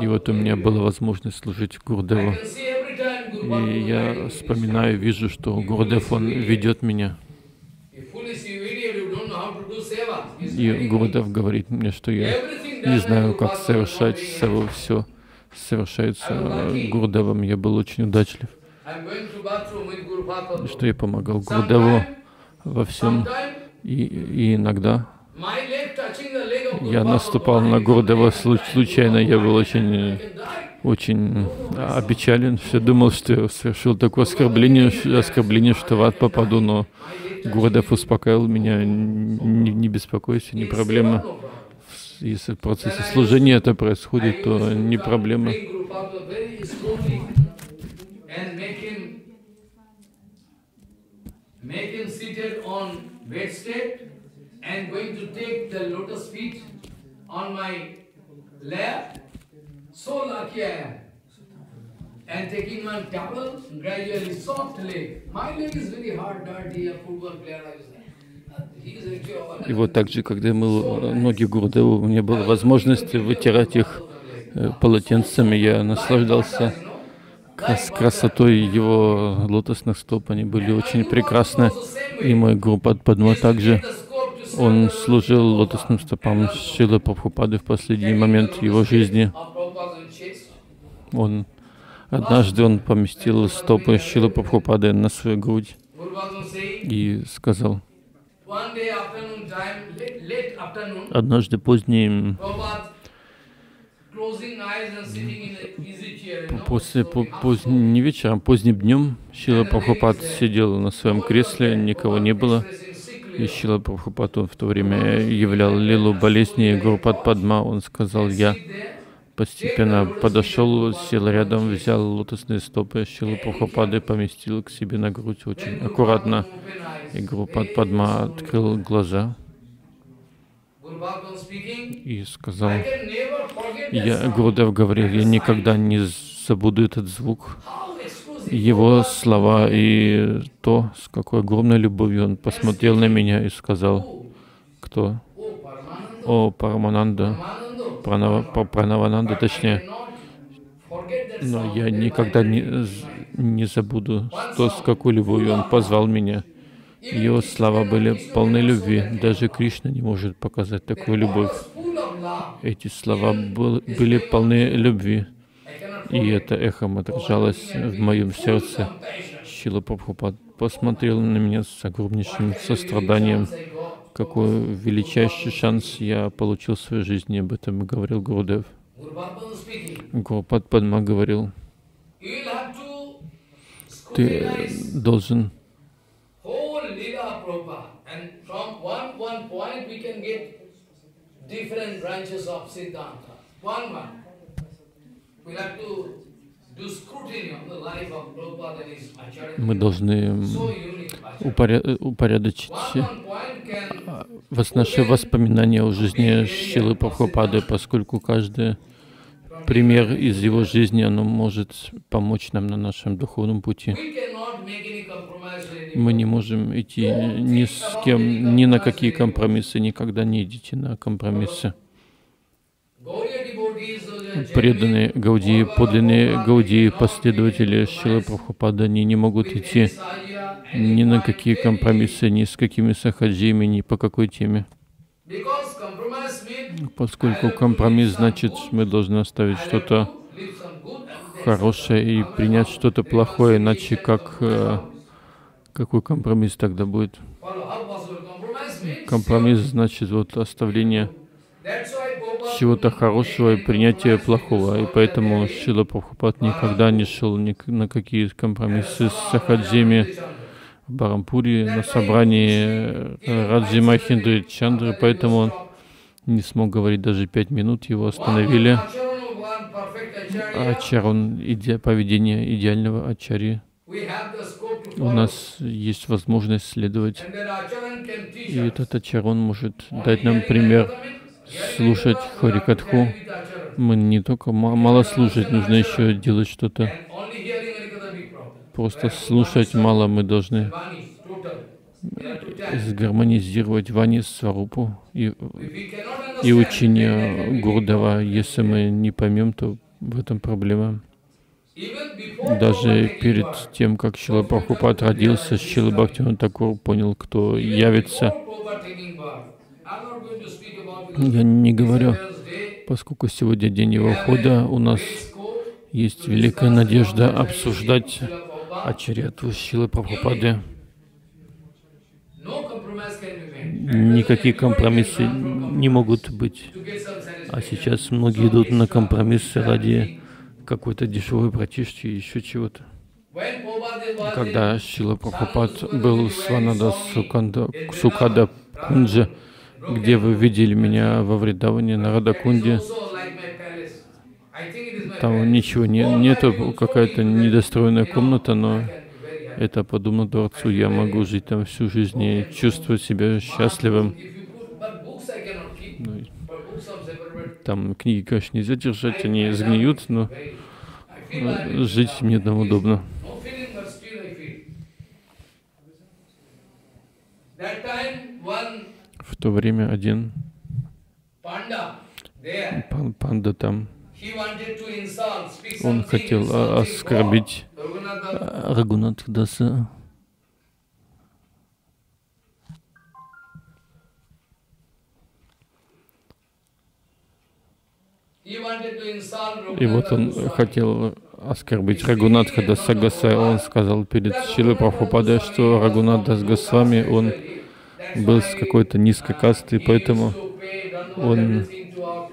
И вот у меня была возможность служить Гурдеву. И я вспоминаю, вижу, что Гурдев, он ведет меня. И Гурдев говорит мне, что я не знаю, как совершать все совершается Гурдевом. Я был очень удачлив, что я помогал Гурдеву во всем. И, и иногда я наступал на Гурдева случ- случайно. Я был очень, очень опечален. Все думал, что я совершил такое оскорбление, оскорбление, что в ад попаду, но Гурдев успокаивал меня. Не, не беспокойся, не проблема. Если в процессе служения это происходит, то не проблема. Make him seated on bedstead and going to take the lotus feet on my lap. So lucky I am. And taking one towel, gradually soft leg. My leg is very hard, dirty, a football player. I was И вот так же, когда я мыл ноги Гурдеву, у меня была возможность вытирать их э, полотенцами. Я наслаждался крас- красотой его лотосных стоп. Они были очень прекрасны. И мой Гурупад Падма также. Он служил лотосным стопам Шилы Прабхупады в последний момент его жизни. Он однажды он поместил стопы Шилы Прабхупады на свою грудь и сказал, однажды поздним you know. После, по- поз- не вечером, поздним днем Шила Прабхупад сидел на своем кресле, никого не было. И Шила Прабхупад он в то время являл лилу болезни Гурупад Падма. Он сказал, я постепенно подошел, сел рядом, взял лотосные стопы Шилы Прабхупады, поместил к себе на грудь очень аккуратно. И Гурупад Падма открыл глаза. и сказал, я. Гурдев говорил, я никогда не забуду этот звук. Его слова и то, с какой огромной любовью он посмотрел на меня и сказал, кто? О, Парамананда. Пранава, Пранавананда, точнее. Но я никогда не, не забуду то, с какой любовью он позвал меня. Его слова были полны любви. Даже. Кришна не может показать такую любовь. Эти слова был- были полны любви, и это эхом Oh, отражалось в моем сердце. Шила Прабхупад посмотрел на меня с огромнейшим состраданием. Какой величайший шанс я получил в своей жизни, об этом говорил speaking. Гурупад Падма говорил, ты должен. One one. Мы должны упоря- упорядочить вас наши воспоминания о жизни Шилы Прабхупады, поскольку каждый пример из его жизни, оно может помочь нам на нашем духовном пути. Мы не можем идти ни с кем, ни на какие компромиссы, никогда не идите на компромиссы. Преданные Гаудии, подлинные Гаудии, последователи Шилы Прабхупады, они не могут идти ни на какие компромиссы, ни с какими сахаджиями, ни по какой теме. Поскольку компромисс значит, мы должны оставить что-то хорошее и принять что-то плохое, иначе как э, какой компромисс тогда будет? Компромисс значит вот оставление чего-то хорошего и with плохого, и поэтому. Шила Прабхупад никогда не шел ни на какие компромиссы с сахаджиями в Барампуре на собрании э, Раджи Махиндры Чандры, поэтому он не смог говорить даже пять минут, его остановили. А Ачарон, иде, поведение идеального ачари. У нас есть возможность следовать, и этот ачарон может дать нам пример слушать Харикатху. Мы не только ма- мало слушать, нужно еще делать что-то. Просто слушать мало, мы должны сгармонизировать Вани Сварупу и, и учение Гурдава. Если мы не поймем, то в этом проблема. Даже перед тем, как Шила Прабхупад родился, Шила Бхактиван Такур понял, кто явится. Я не говорю, поскольку сегодня день его хода, у нас есть великая надежда обсуждать Ачарьятву Шилы Прабхупады. Никакие компромиссы не могут быть. А сейчас многие идут на компромиссы ради какой-то дешевой братишки и еще чего-то. Когда Шила Прабхупад был с Ванада Суканда, Сукада Кунджа, где вы видели меня во Вриндаване на Радакунде, там ничего не, нету, какая-то недостроенная комната, но это подобно дворцу. Я могу жить там всю жизнь и чувствовать себя счастливым. Ну, Там книги, конечно, нельзя держать, они сгниют, но э, жить мне там удобно. В то время один. Пан- панда там, он хотел а, оскорбить. А, Рагунат Даса. И вот он хотел оскорбить Рагунатха Даса. Он сказал перед Шилой Прабхупадой, что Рагунат Дас Госвами, он был с какой-то низкой касты, поэтому он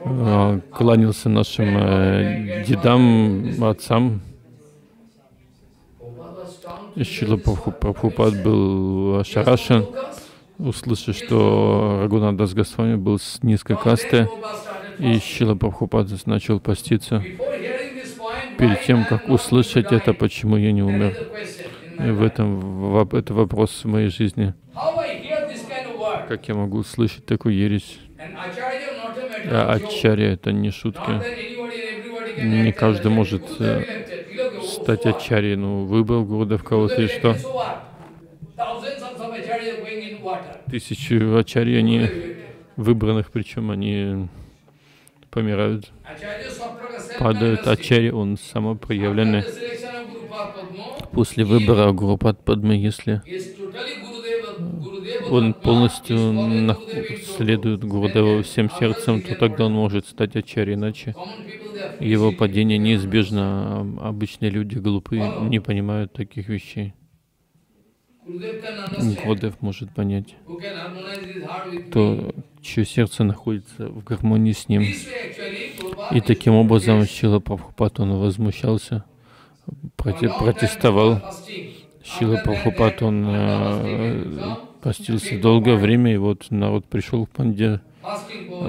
а, кланялся нашим э, дедам, отцам. Шила Прабху- Прабхупад был ошарашен, услышав, что Рагунат Дас Госвами был с низкой касты, и Шила Прабхупад начал поститься. Перед тем, как услышать это, почему я не умер. В этом воп- это вопрос в моей жизни. Как я могу услышать такую ересь? А ачарья это не шутки. Не каждый может э, стать ачарьей. Ну, выбрал Гурдев кого-то и что? Тысячи ачарьи, они выбранных, причем они помирают, падают. Ачарья, он самопроявленный. После выбора Гурупад Падмы, если он полностью следует Гурудеву всем сердцем, то тогда он может стать ачарьей, иначе его падение неизбежно. А Обычные люди глупые, не понимают таких вещей. Гурудев может понять, то, чье сердце находится в гармонии с ним. И таким образом Шила Прабхупад, он возмущался, проти протестовал. Шила Прабхупад, он э, постился долгое время, и вот народ пришел к Панде,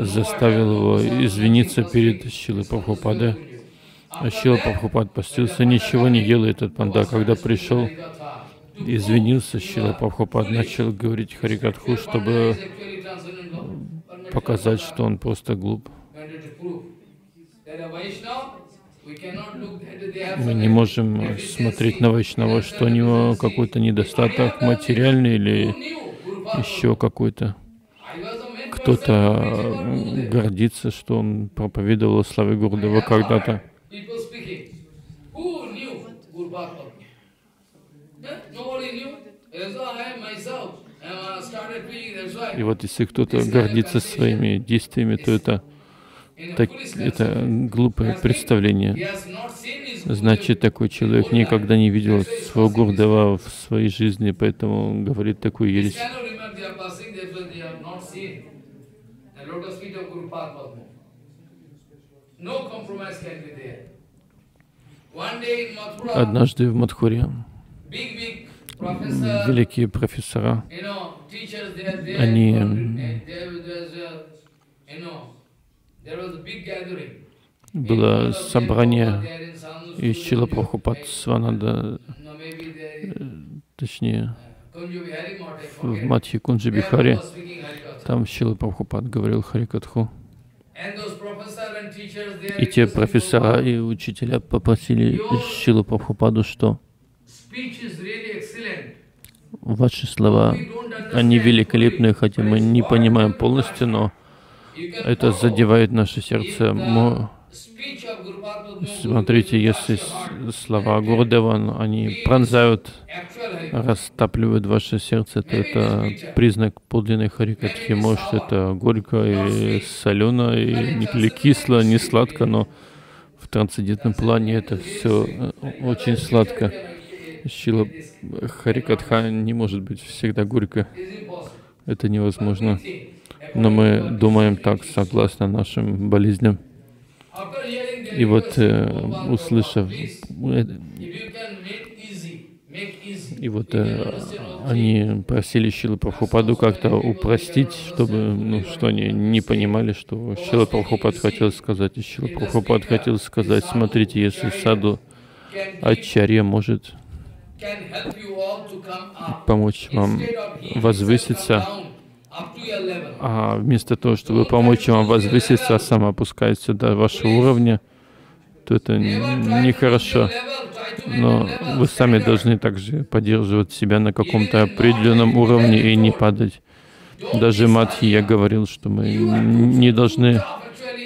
заставил его извиниться перед Шилой Прабхупадой. А Шила Прабхупад постился, ничего не ел этот панда. Когда пришел, извинился, Шила Прабхупад начал говорить Харикатху, чтобы показать, что он просто глуп. Мы не можем смотреть на Вайшнава, что у него какой-то недостаток материальный или еще какой-то. Кто-то гордится, что он проповедовал о славе Гурдева когда-то. И вот если кто-то гордится своими действиями, то это так, это глупое представление. Значит, такой человек никогда не видел своего Гурдева в своей жизни, поэтому говорит такую ересь. Однажды в Мадхуре великие профессора, они было собрание из Чила Прабхупад Свананда, э, точнее, в Матхи Кунджи Бихаре, там Шила Прабхупад говорил Харикатху. И те профессора и учителя попросили Шилу Прабхупаду, что ваши слова, они великолепные, хотя мы не понимаем полностью, но это задевает наше сердце. Смотрите, если слова Гурдева, они пронзают, растапливают ваше сердце, то это признак подлинной харикатхи. Может, это горько и солено, и или кисло, не сладко, но в трансцендентном плане это все э, очень сладко. Шила Харикатха не может быть всегда горько. Это невозможно но мы думаем так согласно нашим болезням. И вот, э, услышав, э, и вот э, они просили Шилы Прабхупаду как-то упростить, чтобы, ну, что они не понимали, что Шила Прабхупад хотел сказать. И Шила Прабхупад хотел сказать, смотрите, если саду Ачарья может помочь вам возвыситься, а вместо того, чтобы помочь вам возвыситься, а сам опускается до вашего уровня, то это нехорошо. Но вы сами должны также поддерживать себя на каком-то определенном уровне и не падать. Даже Матхи я говорил, что мы не должны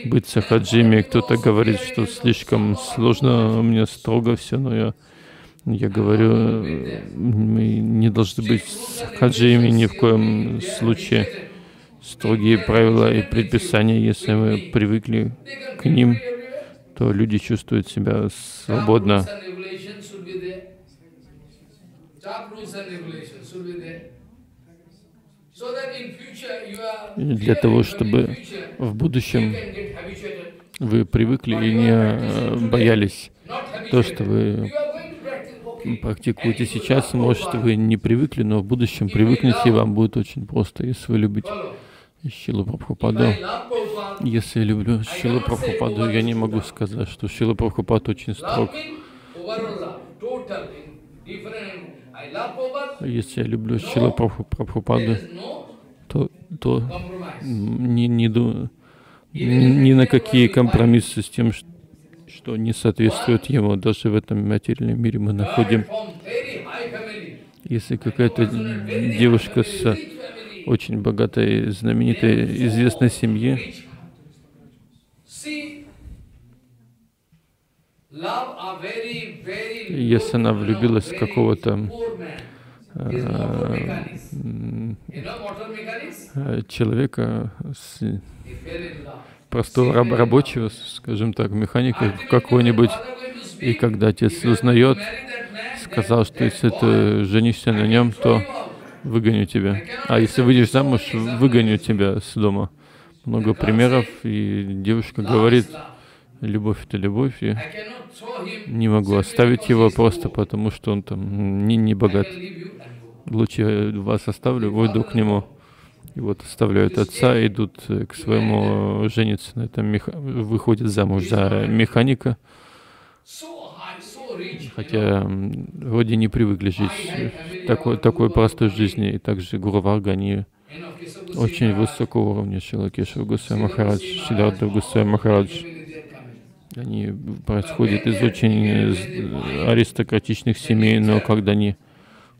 быть сахаджими. Кто-то говорит, что слишком сложно, у меня строго все, но я я говорю, мы не должны быть хаджиями ни в коем случае. Строгие правила и предписания, если мы привыкли к ним, то люди чувствуют себя свободно. Для того, чтобы в будущем вы привыкли и не э, боялись то, что вы практикуете сейчас, может, вы не привыкли, но в будущем привыкнете, и вам будет очень просто, если вы любите Шилу Прабхупаду. Если я люблю Шилу Прабхупаду, я не могу сказать, что Шила Прабхупад очень строг. Если я люблю Шила Прабхупаду, то, то не, не, ни, на какие компромиссы с тем, ш- что не соответствует ему. Даже в этом материальном мире мы находим, если какая-то девушка с очень богатой, знаменитой, известной семьи, если она влюбилась в какого-то э, человека, с Простого раб- рабочего, скажем так, механика какого-нибудь, и когда отец узнает, сказал, что если ты женишься на нем, то выгоню тебя. А если выйдешь замуж, выгоню тебя с дома. Много примеров, и девушка говорит, любовь это любовь, и не могу оставить его просто потому, что он там не, не богат. Лучше вас оставлю, уйду к нему. И вот оставляют отца, идут э, к своему, э, жениться на этом, меха... выходят замуж за механика, хотя вроде не привыкли жить в такой, такой простой жизни. И также Гуру Варга, они очень высокого уровня Шилакеша Гусей Махарадж, Сидарта Гусей Махарадж. Они происходят из очень э, аристократичных семей, но когда они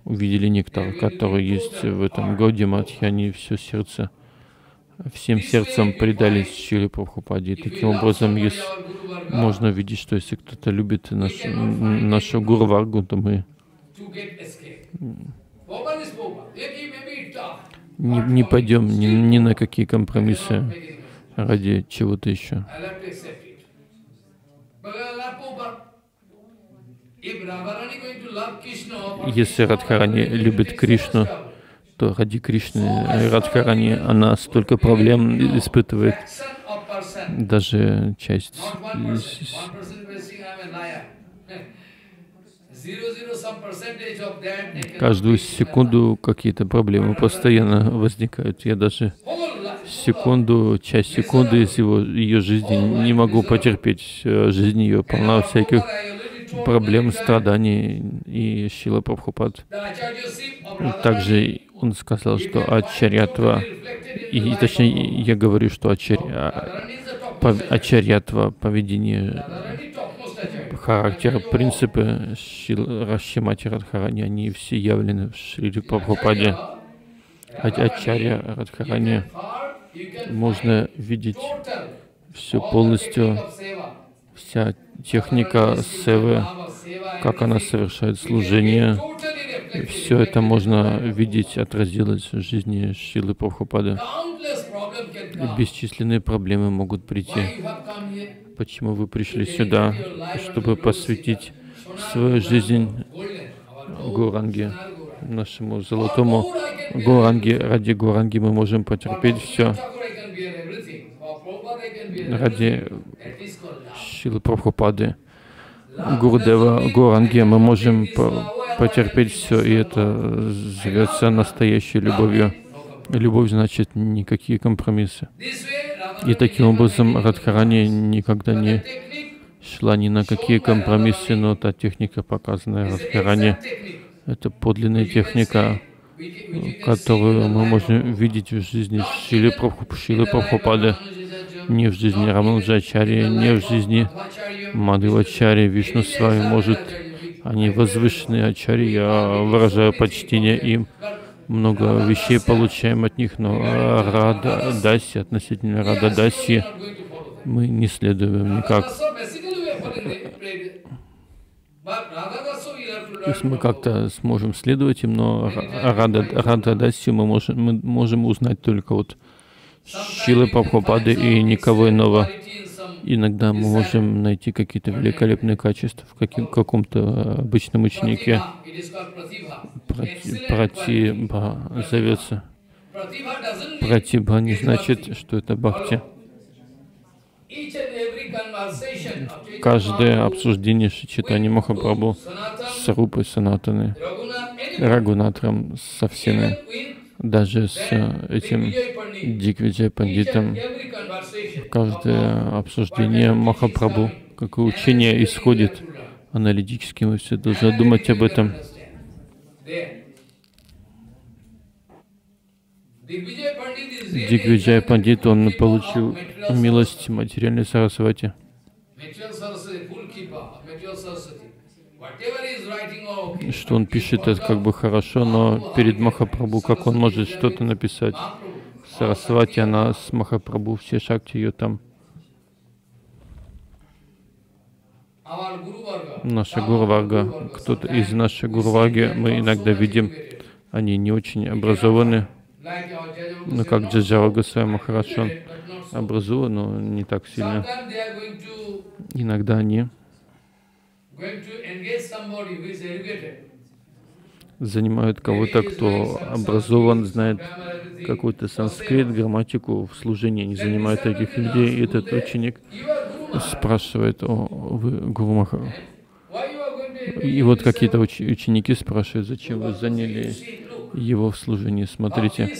увидели нектар, который есть в этом Гауди Матхе, они все сердце, всем сердцем предались Шиле Прабхупаде. Таким образом, если можно видеть, что если кто-то любит наш, н- нашу Гуру Варгу, то мы не, не пойдем ни, ни на какие компромиссы ради чего-то еще. Если Радхарани любит Кришну, то ради Кришны э, Радхарани, она столько проблем испытывает, даже часть каждую секунду какие-то проблемы постоянно возникают. Я даже секунду, часть секунды из его, ее жизни не могу потерпеть. Э, Жизнь ее полна всяких проблем, страданий и Шила Прабхупад. Также он сказал, что ачарьятва, и, точнее я говорю, что пов- ачарьятва, поведение, характер, принципы Рашимати Радхарани, они все явлены в Шри Прабхупаде. А- Ачарья Радхарани можно видеть все полностью, вся техника севы, как она совершает служение. Все это можно видеть, отразилось в жизни Шилы Прабхупады. Бесчисленные проблемы могут прийти. Почему вы пришли сюда, чтобы посвятить свою жизнь Гуранге, нашему золотому Гуранге. Ради Гуранги мы можем потерпеть все. Ради Шилы Прабхупады, Гурдева, Гуранги мы можем по- потерпеть все, и это зовется настоящей любовью. Любовь значит никакие компромиссы. И таким образом Радхарани никогда не шла ни на какие компромиссы, но та техника, показанная Радхарани, это подлинная техника, которую мы можем видеть в жизни Шилы Прабхупады, не в жизни Рамануджачари, не в жизни Мадхивачари, Вишну с вами, может, они возвышенные ачари, я выражаю почтение им, много вещей получаем от них, но Рада Даси, относительно Рада Даси, мы не следуем никак. То есть мы как-то сможем следовать им, но Ра- Рада, Рада Даси мы можем, мы можем узнать только вот Шилы Прабхупады и никого иного. Иногда мы можем найти какие-то великолепные качества в каком-то обычном ученике. Прати- Пратиба зовется. Пратиба не значит, что это бхакти. Каждое обсуждение Шичитани Махапрабху с Рупой Санатаны, Рагунатром, со всеми, даже с э, этим Диквиджай Пандитом, каждое обсуждение Махапрабху, какое учение исходит аналитически, мы все должны думать об этом. The Пандит, он получил милость материальной Сарасвати. Material Saraswati, full keeper of material Saraswati. Whatever he is writing, oh, okay. Что он пишет, это как бы хорошо, но перед Махапрабху, как он может что-то написать? Сарасвати, она с Махапрабху, все шакти ее там. Наша some Гуру of the Варга, Guru Varga, кто-то из нашей we Гуру see Варги, them мы иногда видим, они не очень образованы, Jajavu ну как Джаджава but not so. образован, но не так сильно. Иногда они going to engage somebody who is educated. Занимают кого-то, кто образован, знает какой-то санскрит, грамматику в служении, не занимают таких людей. И этот ученик спрашивает, о, вы Гуру Маха. Why you are going to engage И вот какие-то this? уч- ученики спрашивают, зачем вы заняли его в служении. Смотрите,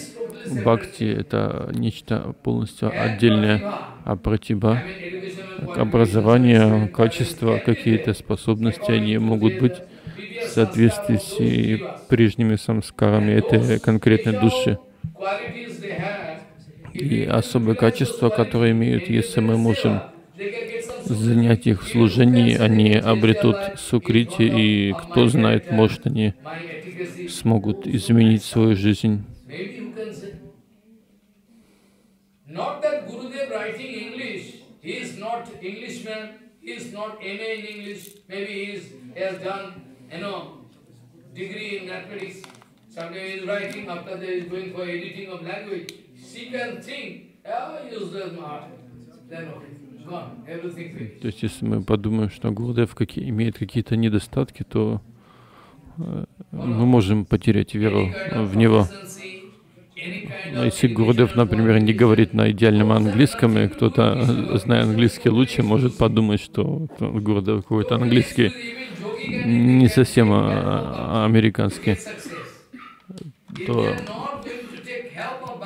бхакти — это нечто полностью отдельное, а пратиба Образование, качества, какие-то способности, они могут быть в соответствии с прежними самскарами этой конкретной души. И особые качества, которые имеют, если мы можем занять их в служении, они обретут сукрити, и кто знает, может, они смогут изменить свою жизнь. He is not Englishman, he is not MA in English, maybe he, is, he has done, you know, degree in mathematics. Someday he is writing, after that he is going for editing of language. She can think, ah, useless Maharaj. Then okay. То есть, если мы подумаем, что Гурдев какие, имеет какие-то недостатки, то э, мы можем потерять веру в него. Но если Гурдев, например, не говорит на идеальном английском, и кто-то, зная английский лучше, может подумать, что Гурдев какой-то английский не совсем а, а, американский, то,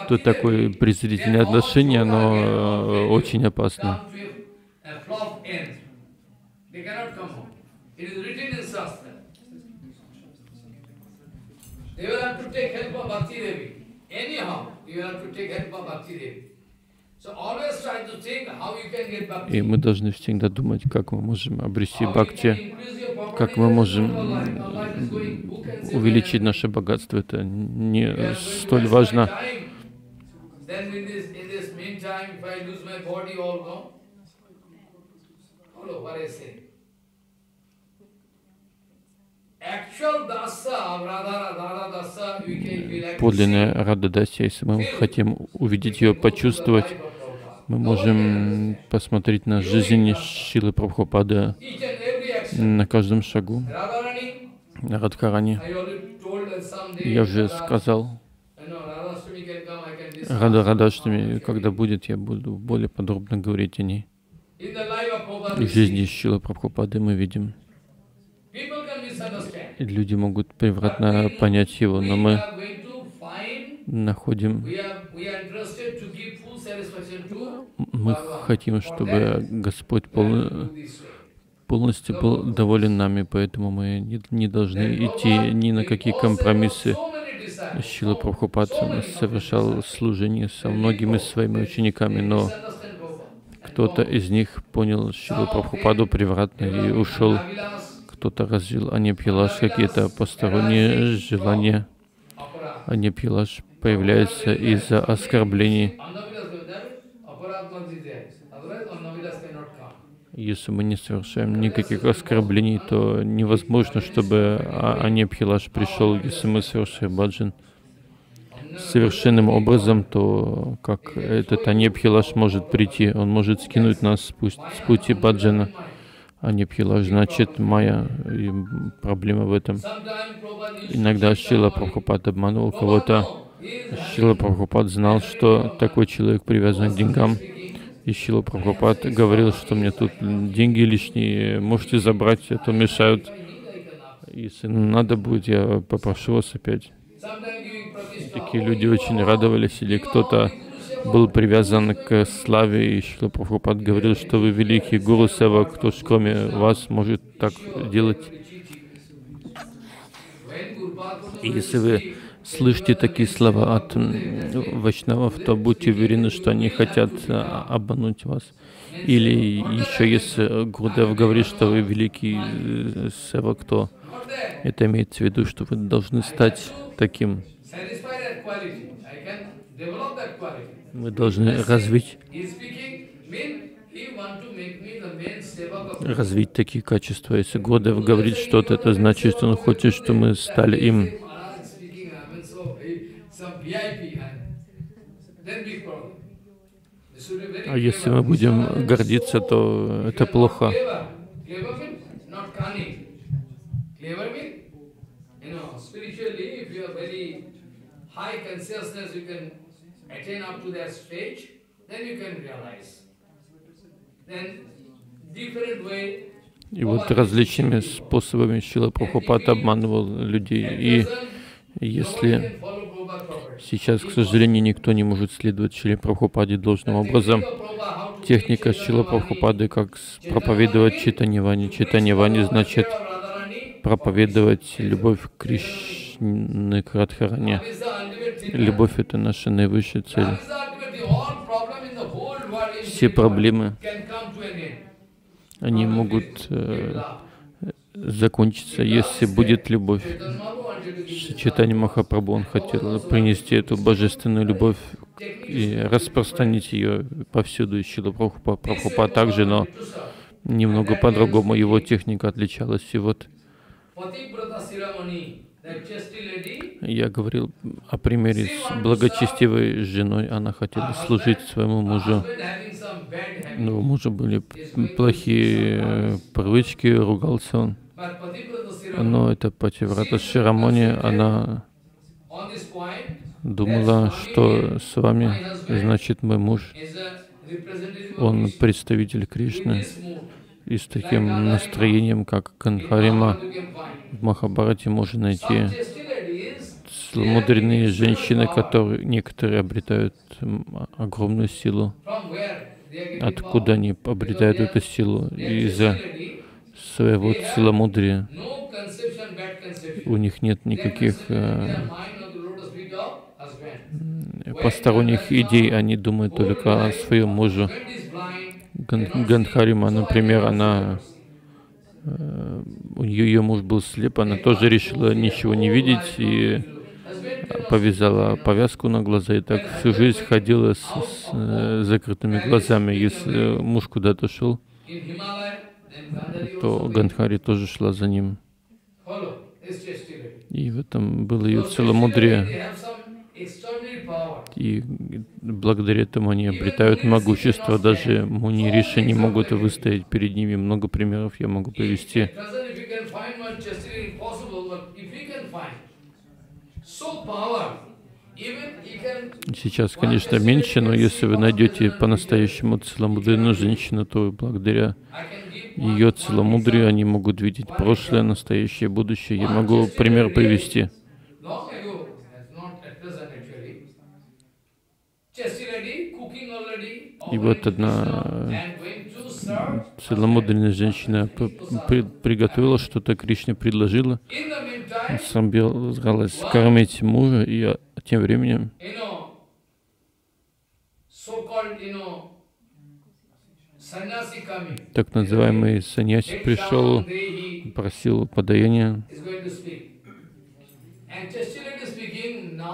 то такое презрительное отношение, оно э, очень опасно. They will have to take help of Bhakti Devi. И мы должны всегда думать, как мы можем обрести бхакти, как мы можем say увеличить наше богатство. Это не столь важно. time? Then in this, Подлинная. Рада Дася, если мы хотим увидеть ее, почувствовать, мы можем посмотреть на жизнь Шилы Прабхупады на каждом шагу. Радхарани. Я уже сказал. Рада Радаштами, когда будет, я буду более подробно говорить о ней. В жизни Шилы Прабхупады мы видим. И люди могут превратно понять его, но мы находим, мы хотим, чтобы Господь way. полностью был доволен нами, поэтому мы не, не должны идти ни на какие компромиссы. Шила Прабхупад совершал служение со многими своими учениками, но кто-то из них понял Шилу Прабхупаду превратно и ушел. Кто-то развил Анипилаш, какие-то посторонние желания. Aparad. Анипилаш появляется из-за оскорблений. Если мы не совершаем никаких оскорблений, то невозможно, чтобы А- Анипхилаш пришел, если мы совершаем баджан совершенным образом, то как этот Анипхилаш может прийти? Он может скинуть нас с пу- с пути баджана. Анипхилаш значит и проблема в этом. Иногда Шила. Прабхупад обманул кого-то. Шила Прабхупад знал, что такой человек привязан к деньгам. И Шила Прабхупад говорил, что мне тут деньги лишние, можете забрать, а то мешают. Если надо будет, я попрошу вас опять. Такие люди очень радовались, или кто-то был привязан к славе, и Шила Прабхупад говорил, что вы великий гуру Сева, кто ж кроме вас может так делать. И если вы слышите такие слова от м, вайшнавов, то будьте уверены, что они хотят а, обмануть вас. Или еще если Гурдев говорит, что вы великий э, севак, то это имеется в виду, что вы должны стать таким. Мы должны развить, развить такие качества. Если Гурдев говорит что-то, это значит, что он хочет, что мы стали им. Eh, А если мы будем гордиться, то это плохо. High consciousness, you can attain up to that stage, then you can realize. Then different way. И вот различными способами Шила Прабхупад обманывал людей. И если сейчас, к сожалению, никто не может следовать Шиле Прабхупаде должным образом, техника Шила Прабхупады, как проповедовать читаньевани. Читаньевани значит проповедовать любовь к Кришне, к Радхаране. Любовь — это наша наивысшая цель. Все проблемы, они могут э, закончиться, если будет любовь. Читание Махапрабху, он хотел принести эту божественную любовь и распространить ее повсюду. Шила Прабхупа, Прабхупа также, но немного по-другому его техника отличалась. И вот я говорил о примере с благочестивой женой. Она хотела служить своему мужу. Но у мужа были плохие э, привычки, ругался он. Но это Пативрата Ширамони, она думала, что с вами, значит, мой муж, он представитель Кришны. И с таким настроением, как Канхарима в Махабарате можно найти мудренные женщины, которые некоторые обретают огромную силу. Откуда они обретают эту силу? Из-за своего целомудрия. У них нет никаких э, посторонних идей, они думают только о своем муже. Ган- Гандхарима, например, она у нее ее муж был слеп, она тоже решила ничего не видеть и повязала повязку на глаза и так всю жизнь ходила с, с, э, закрытыми глазами. Если муж куда-то шел, то Гандхари тоже шла за ним. И в этом было ее целомудрие. И благодаря этому они обретают могущество. Даже Муни Риши не могут выстоять перед ними. Много примеров я могу привести. Сейчас, конечно, меньше, но если вы найдете по-настоящему целомудренную женщину, то благодаря ее целомудрию они могут видеть прошлое, настоящее, будущее. Я могу пример привести. И вот одна serve. целомудренная женщина приготовила что-то, Кришне предложила, meantime, собиралась кормить мужа, и а, тем временем так называемый саньяси пришел, просил подаяния,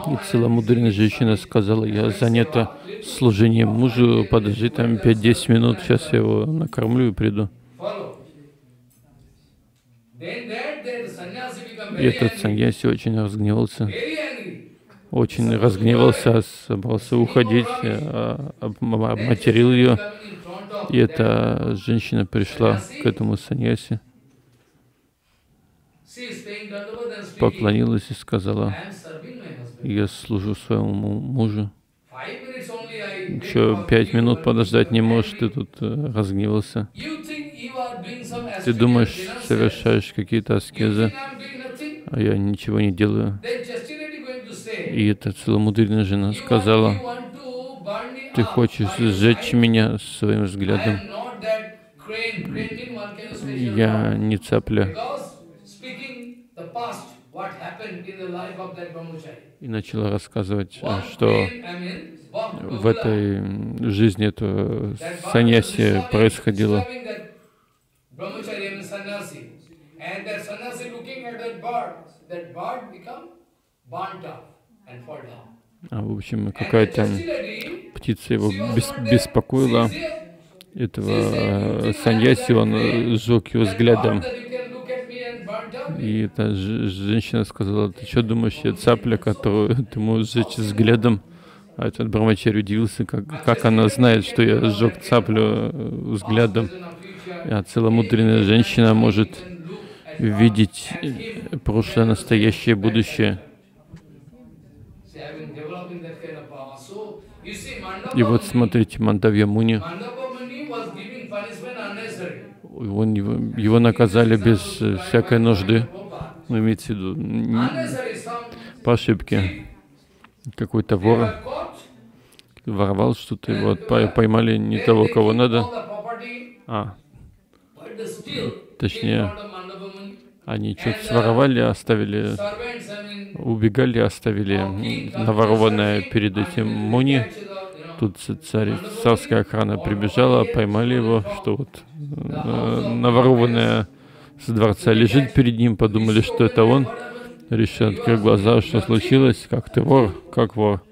и целомудренная женщина сказала, я занята служением мужу, подожди там 5-10 минут, сейчас я его накормлю и приду. И этот саньяси очень разгневался, очень разгневался, собрался уходить, об- обматерил ее. И эта женщина пришла к этому саньяси, поклонилась и сказала, я служу своему му- мужу. Five minutes only I take Еще пять минут подождать не можешь, ты тут э, разгневался. Ты думаешь, совершаешь какие-то аскезы, а я ничего не делаю. И эта целомудренная жена сказала, ты хочешь сжечь меня своим взглядом. Я не цапля. И начала рассказывать, что в этой жизни это саньяси происходило. А, в общем, какая-то птица его беспокоила. Этого э, саньяси, он э, сжег его взглядом. И эта женщина сказала, ты что думаешь, я цапля, которую ты можешь сжечь взглядом? А этот брамачарь удивился, как, как она знает, что я сжег цаплю э, взглядом. А целомудренная женщина может видеть э, прошлое, настоящее, будущее. И вот смотрите, Мандавья Муни, его, его наказали без э, всякой нужды, ну, имеется в виду, по ошибке. Какой-то вор воровал что-то, пой- поймали не того, кого надо. А, точнее, они что-то своровали, оставили, убегали, оставили наворованное перед этим Муни. Тут царь, царская охрана прибежала, поймали его, что вот э, наворованное с дворца лежит перед ним, подумали, что это он. Открыть глаза, что случилось, как ты вор, как вор.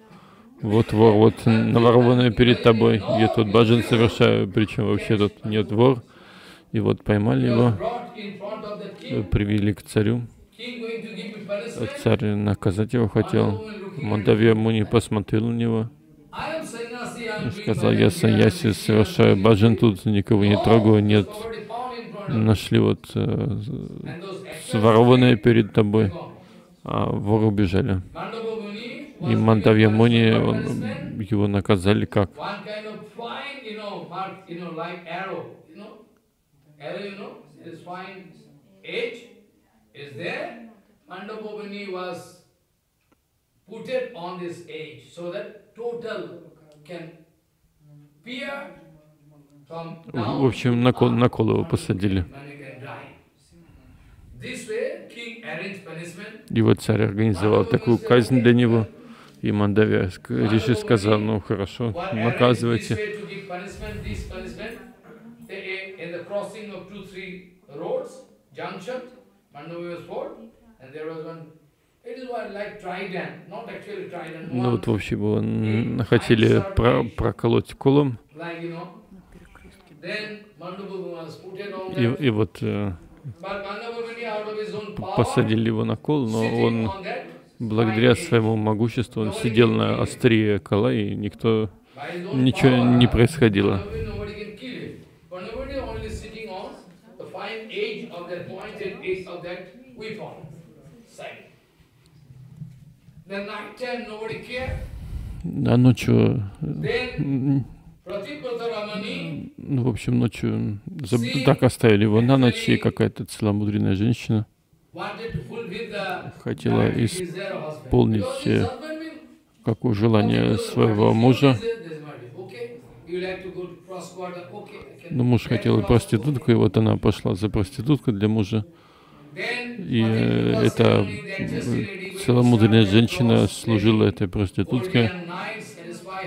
Вот вор, вот наворованное перед тобой. Я тут баджан совершаю, причем вообще тут нет вор. И вот поймали его, привели к царю. Царь наказать его хотел. Мандавья Муни посмотрел на него сказал, я саньяси совершаю баджан, тут никого не трогаю, нет. Нашли вот э, сворованное перед тобой, воры убежали. И Мандавья Муни, он- его наказали как? В общем, на кол, на кол его посадили. This way, вот царь организовал такую казнь для него. И Мандавья ск- Риши сказал, ну хорошо, наказывайте. Ну вот, в общем, его хотели про- проколоть on И, и вот э, посадили его на кол, но он, благодаря своему могуществу, он сидел на острие кола, и никто, ничего не происходило. А ночью, Ну, в общем, ночью так оставили. Его на ночь, и какая-то целомудренная женщина хотела исполнить какое желание своего мужа. Но муж let хотел проститутку, и вот она пошла за проституткой для мужа. И э, эта целомудренная женщина служила этой проститутке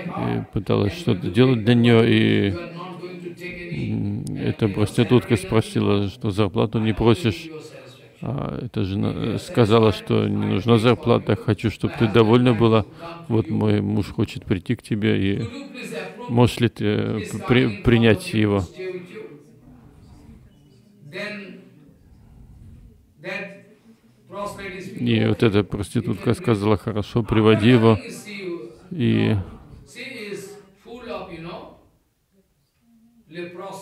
и пыталась что-то делать для нее, и эта проститутка спросила, что зарплату не просишь. А эта жена э, сказала, что не нужна зарплата, хочу, чтобы ты довольна была. Вот мой муж хочет прийти к тебе, и можешь ли ты э, при- принять его? И вот эта проститутка сказала, хорошо, приводи его. "Darling, see you, И She is full of, you know, leprosy. а этот м- муж еще был э, этой, When that cross is there, when that just Прокаженная. there, when the man was brought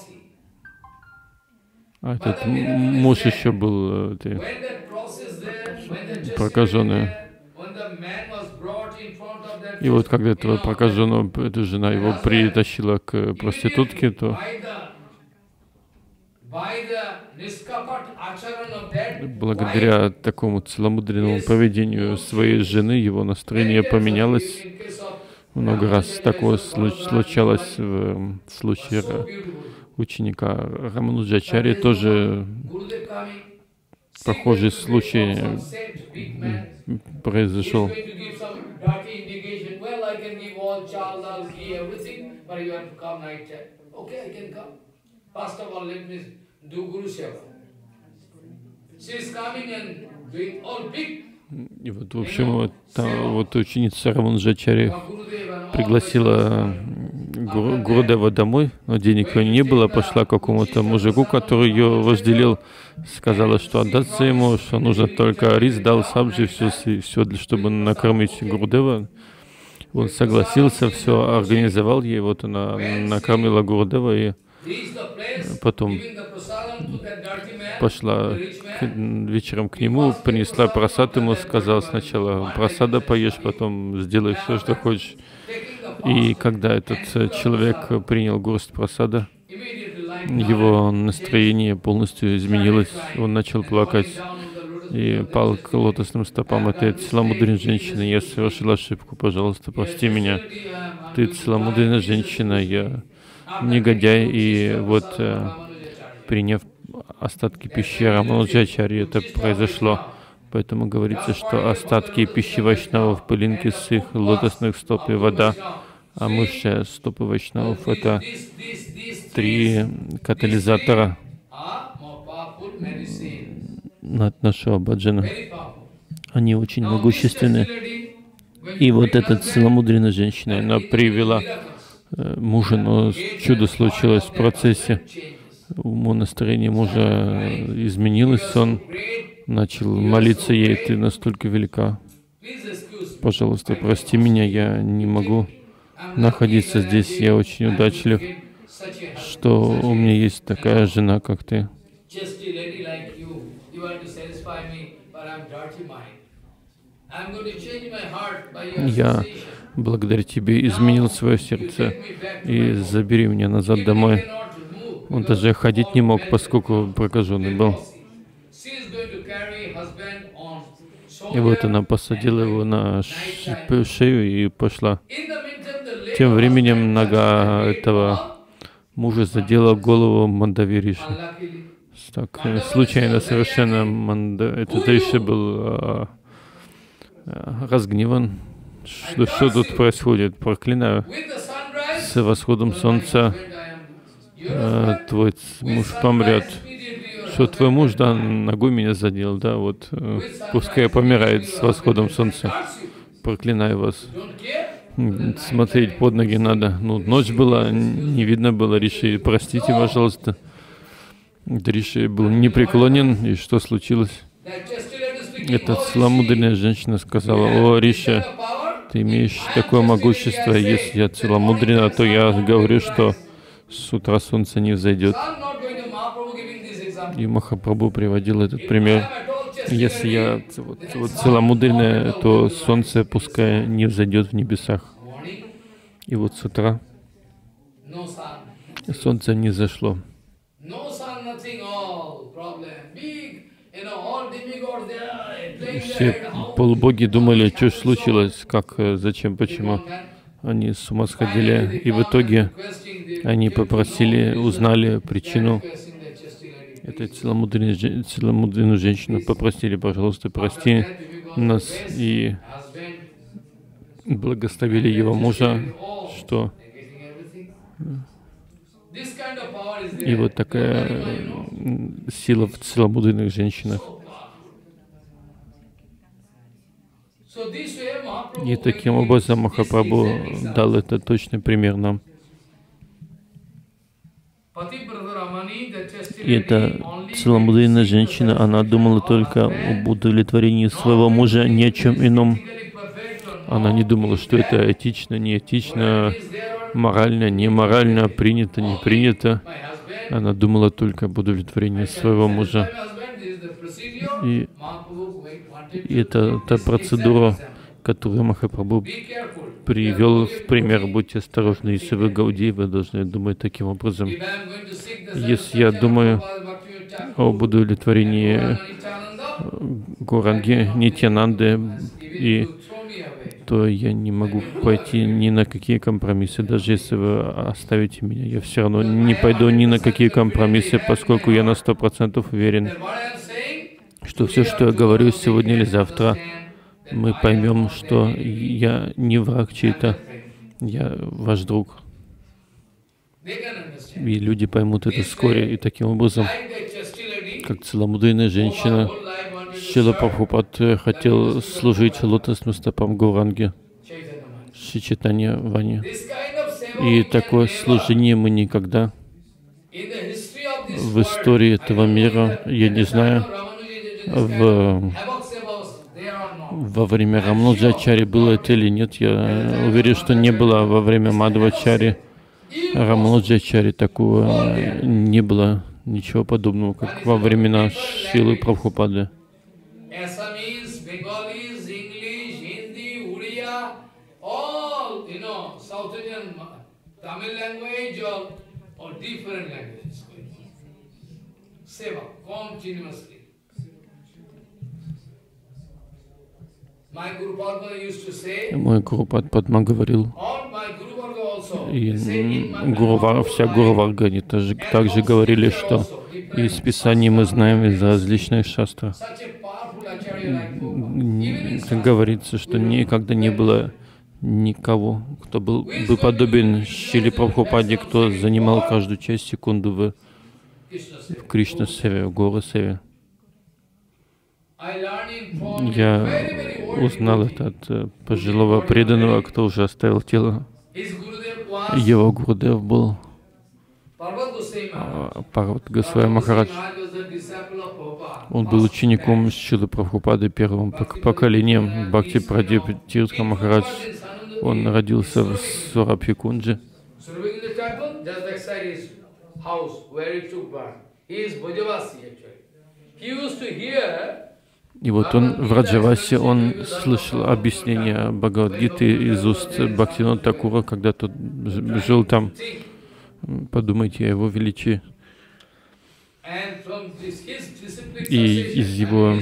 in front of that И вот когда этого прокаженного, эта жена его притащила к проститутке, то that благодаря такому целомудренному поведению своей жены его настроение поменялось. Много раз такое случ- случалось в случае ученика Рамануджачари, тоже похожий случай произошел. She is coming and doing all big. И вот, в общем, вот, та, вот ученица Раманджачари пригласила Гуру, домой, но денег у нее не было, пошла к какому-то мужику, который ее возделил, сказала, что отдаться ему, что нужно только рис, дал сабджи, все, все чтобы накормить Гурудева. Он согласился, все организовал ей, вот она накормила Гурудева и потом пошла к- вечером к нему, принесла просад ему, сказала сначала просада поешь, потом сделай все, что хочешь. И когда этот э, человек принял горсть просада, его настроение полностью изменилось. Он начал плакать и пал к лотосным стопам этой целомудренной женщины. Я совершил ошибку, пожалуйста, прости меня. Ты целомудренная женщина, я негодяй, и вот э, приняв остатки пищи Рамаnuджачари, это произошло. Поэтому говорится, что остатки пищи вайшнавов, пылинки с их лотосных стоп и вода, а мышцы стопы вайшнавов — это три катализатора над нашего баджана. Они очень могущественны. И вот эта целомудренная женщина, она привела мужа, но чудо случилось в процессе. Ему настроение мужа изменилось, он начал молиться ей, ты настолько велика. Пожалуйста, прости меня, я не могу находиться здесь, я очень удачлив, что у меня есть такая жена, как ты. Я. благодаря тебе изменил свое сердце и забери меня назад домой. Он даже ходить не мог, поскольку прокаженный был. И вот она посадила его на шею и пошла. Тем временем нога этого мужа задела голову Мандавириши. Unluckily, Так, случайно совершенно Манда... этот Риши был а, а, разгневан. Что, что тут происходит? Проклинаю. С восходом солнца э, твой муж помрет. Что твой муж, да, ногой меня задел, да, вот, э, пускай помирает с восходом солнца. Проклинаю вас. Смотреть под ноги надо. Ну, ночь была, не видно было Риши. Простите, пожалуйста. Риши был непреклонен, и что случилось? Эта "Oh, Rishi, целомудренная женщина сказала, «О, Риша, ты имеешь такое могущество, если я целомудрена, то я говорю, что с утра солнце не взойдет». И Махапрабху приводил этот пример. Если я вот, целомудренная, то солнце пускай не взойдет в небесах. И вот с утра солнце не зашло. No sun, nothing, all problem. Big, you know, all demigods, they are playing Все полубоги думали, что случилось, как, э, зачем, почему. Они с ума сходили, и в итоге они попросили, узнали причину этой целомудренной, целомудренную женщину, попросили, пожалуйста, прости нас, и благословили его мужа, что и вот такая м, сила в целомудренных женщинах. И таким образом Махапрабху дал это точный пример нам. И эта целомудренная женщина, она думала только об удовлетворении своего мужа, ни о чем ином. Она не думала, что это этично, не этично, морально, не морально, принято, не принято. Она думала только об удовлетворении своего мужа. И, и это та процедура, которую Махапрабху привел в пример. Будьте осторожны, если вы Гауди, вы должны думать таким образом. Если я думаю об удовлетворении Гуранги, Нитянанды, и то я не могу пойти ни на какие компромиссы. Даже если вы оставите меня, я все равно не пойду ни на какие компромиссы, поскольку я на сто процентов уверен, что все, что я говорю сегодня или завтра, мы поймем, что я не враг чей-то, я ваш друг. И люди поймут это вскоре. И таким образом, как целомудренная женщина, Шила Прабхупад хотел служить лотосным стопам Maharaj. Шичитания Вани. И такое служение мы никогда в истории этого мира, я не знаю, time of Ramanuja, this в, во время Рамнуджачари было это или нет, я уверен, что не было во время Мадхавачари. Рамнуджачари такого не было ничего подобного, как во времена Шилы Прабхупады. Tamil or different languages. Seva, continuously. My Guru Padma used to say, Мой Гурупад Падма говорил, и Гурува, вся Гуруварга, они также, также говорили, что из Писаний мы знаем из различных шастров. Как говорится, что никогда не было никого, кто был бы подобен Шили Прабхупаде, кто занимал каждую часть секунду в, в Кришна Севе, в Гора Севе. I learned in from Я узнал это от э, пожилого преданного, кто уже оставил тело. Его Гурдев был а, Парват Госвами Махарадж. Он был учеником. Шилы Прабхупады первым пок- поколением Бхакти Прадип Тиртха Махарадж. Он родился в Сурабхикунджи. He used to hear И вот он в Раджавасе, он слышал объяснение Бхагавадгиты из уст Бхактина Такура, когда тот жил там. Подумайте о его величии. И из его-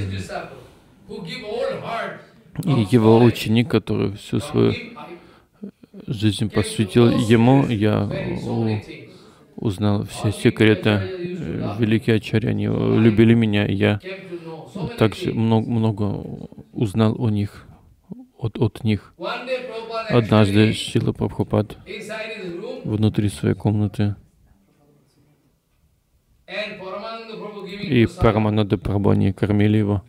И его ученик, который всю свою жизнь посвятил ему, я узнал все секреты. Э, Великие ачарьяне любили меня, я также много, много узнал о них, от, от них. Однажды Шила Прабхупад внутри своей комнаты и Парамананда Прабhu, они кормили его.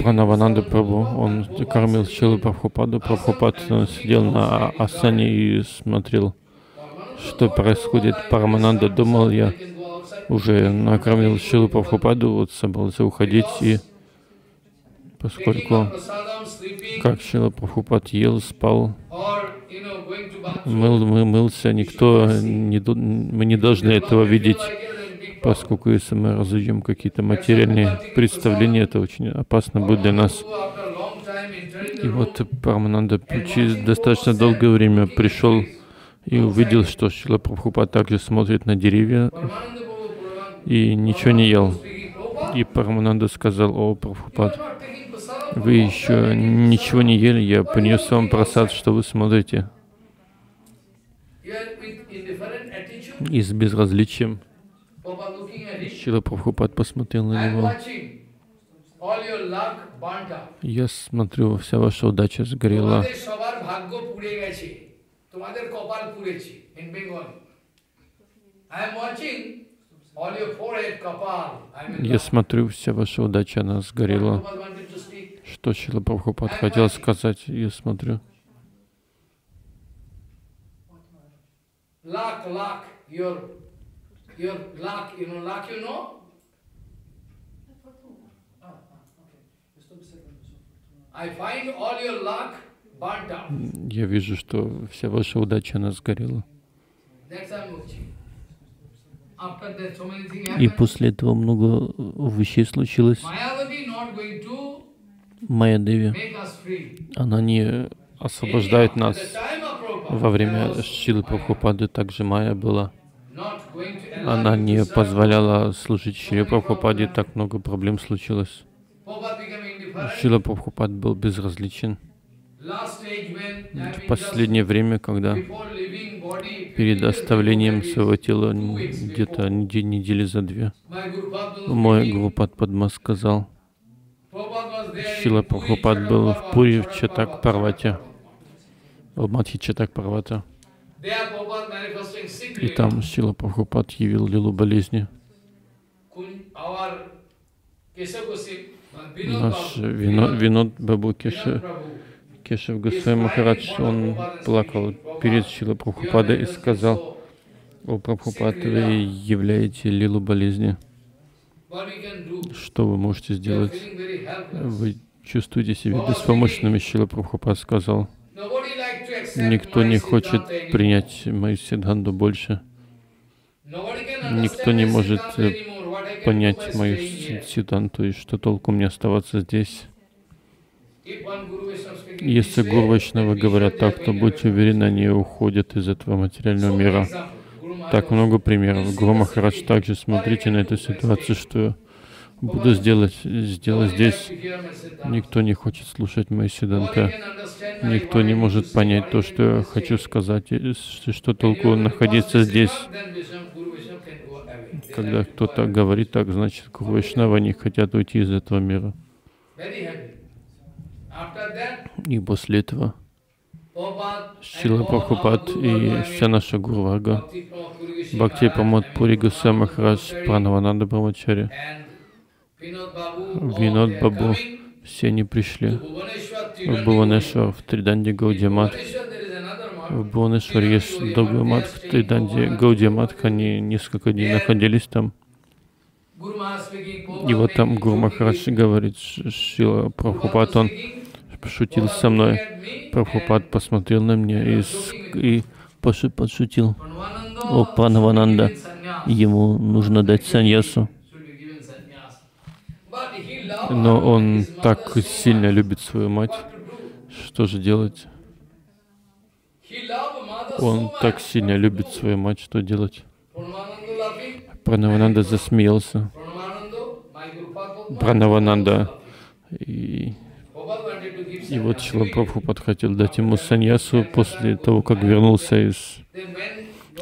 Пранавананда Прабhu, он кормил Шилу Прабхупаду. Прабхупад он сидел на асане и смотрел, что происходит. Парамананда думал, я уже накормил Шилу Прабхупаду, вот собрался уходить, и поскольку как Шила Прабхупад ел, спал, мыл, мы, мылся, никто не, мы не должны этого видеть, поскольку если мы развьем какие-то материальные представления, это очень опасно будет для нас. И вот Парамананда через достаточно долгое время пришел и увидел, что Шила Прабхупад также смотрит на деревья и ничего не ел. И Парамананда сказал, о, Прабхупад, вы еще ничего не ели, я принес вам просад, что вы смотрите. И с безразличием Шила Прабхупад посмотрел на него. Я смотрю, вся ваша удача сгорела. I am watching я смотрю, вся ваша удача, она сгорела. Что Шила Прабхупад хотел сказать, я смотрю. Luck, luck, your, your luck, you know, luck, you know? I find all your luck burnt out. Я вижу, что вся ваша удача, она сгорела. That's I'm watching. After that, so many things И после этого много вещей случилось. Майя Деви, она не освобождает нас. Во время Шилы Прабхупады также Майя была. Она не позволяла служить Шиле Прабхупаде, так много проблем случилось. Шила Прабхупад был безразличен. В последнее время, когда перед 15 years оставлением своего тела, где-то before, неде- недели за две, мой speaking. Гурупад Падма сказал, Шила Прабхупад был в Пури в Чатак Парвате, в Мадхи Чатак Парвата. И там Шила Прабхупад явил лилу болезни. Наш Вино, Винод Бабу Vinod Кешев, Госвами Махарадж, он плакал перед Шила Прабхупадой и сказал, «О Прабхупад, вы являете лилу болезни. Что вы можете сделать? Вы чувствуете себя беспомощными, Шила Прабхупад сказал. Никто не хочет принять мою Сидханду больше. Никто не может э, понять мою? Сидханту, и что толку мне оставаться здесь. Если Гуру Вайшнавы говорят так, то будьте уверены, они уходят из этого материального мира. Так много примеров. Гуру Махарадж также смотрите на эту ситуацию, что буду сделать, сделать здесь. Никто не хочет слушать мои my Никто не может понять то, что я хочу сказать, что толку находиться здесь. Когда кто-то говорит так, значит, Гуру Вайшнава не хотят уйти из этого мира. Very happy. After that, И после этого Шила all Прабхупад и вся наша Гурвага, Бхакти and Пури Гусей Махарадж, Пранавананда Брамачари, Винод Бабу, все они пришли в Tridandi Бхуванешвар, в Триданди In Гаудиамат. В mart. Бхуванешваре есть другой мат, в Триданди Гаудиамат, они несколько дней находились там. И вот там Гуру Махарадж говорит, Шила Prabhupada Прабхупад, он пошутил со мной. Прабхупад посмотрел на меня и, и подшутил. О, Панавананда, ему нужно дать саньясу. Но он так сильно любит свою мать. Что же делать? Он так сильно любит свою мать. Что делать? Пранавананда засмеялся. Пранавананда. И, Prabhupada wanted to give и вот. Шила Прабхупад хотел дать ему саньясу после того, как вернулся из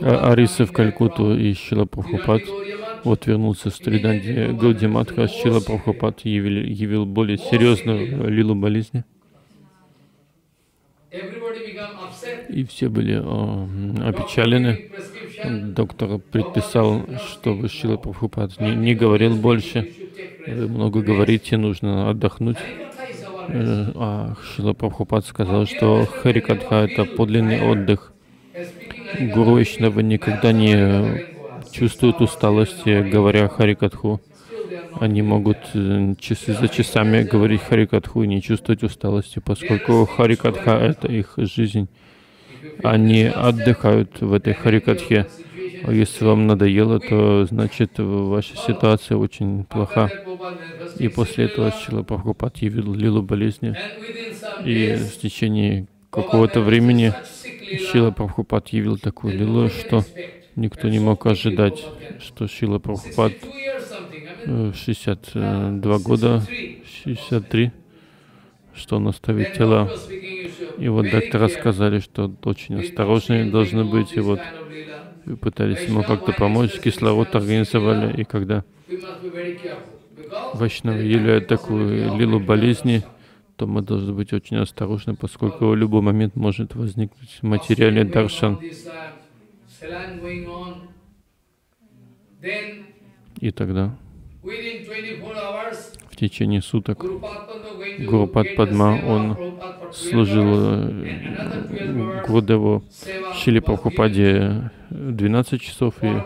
А- Арисы в Калькутту и Шила Прабхупад вот вернулся с Триданди Гаудиматха, Шила Прабхупад явил, явил более серьезную лилу болезни. И все были э, опечалены. Доктор предписал, чтобы Шила Прабхупад не, не говорил больше. Вы много говорите, нужно отдохнуть. А Шила Прабхупад сказал, что Харикатха — это подлинный отдых. Гуру Вайшнава никогда не чувствуют усталости, говоря Харикатху. Они могут э, часы за часами говорить Харикатху и не чувствовать усталости, поскольку Харикатха — это их жизнь. Они отдыхают в этой Харикатхе. А если вам надоело, то значит ваша ситуация очень плоха. И после этого Шила Прабхупад явил лилу болезни. И в течение какого-то времени Шила Прабхупад явил такую лилу, что никто не мог ожидать, что Шила Прабхупад 62 years something. I mean, э, в 62 года, 63, что он оставит тела. И вот доктора сказали, что очень осторожные должны быть. И вот и пытались ему как-то помочь, кислород организовали. И когда Вайшнавы являют possibility такую лилу болезни, то мы должны быть очень осторожны, поскольку в любой момент может возникнуть материальный даршан. И тогда within 24 hours, в течение суток Гурупад Падма, он of Prabhupada for 12 служил hours, э, and another 12 hours Гурдеву seva Шили Прабхупаде 12 часов и.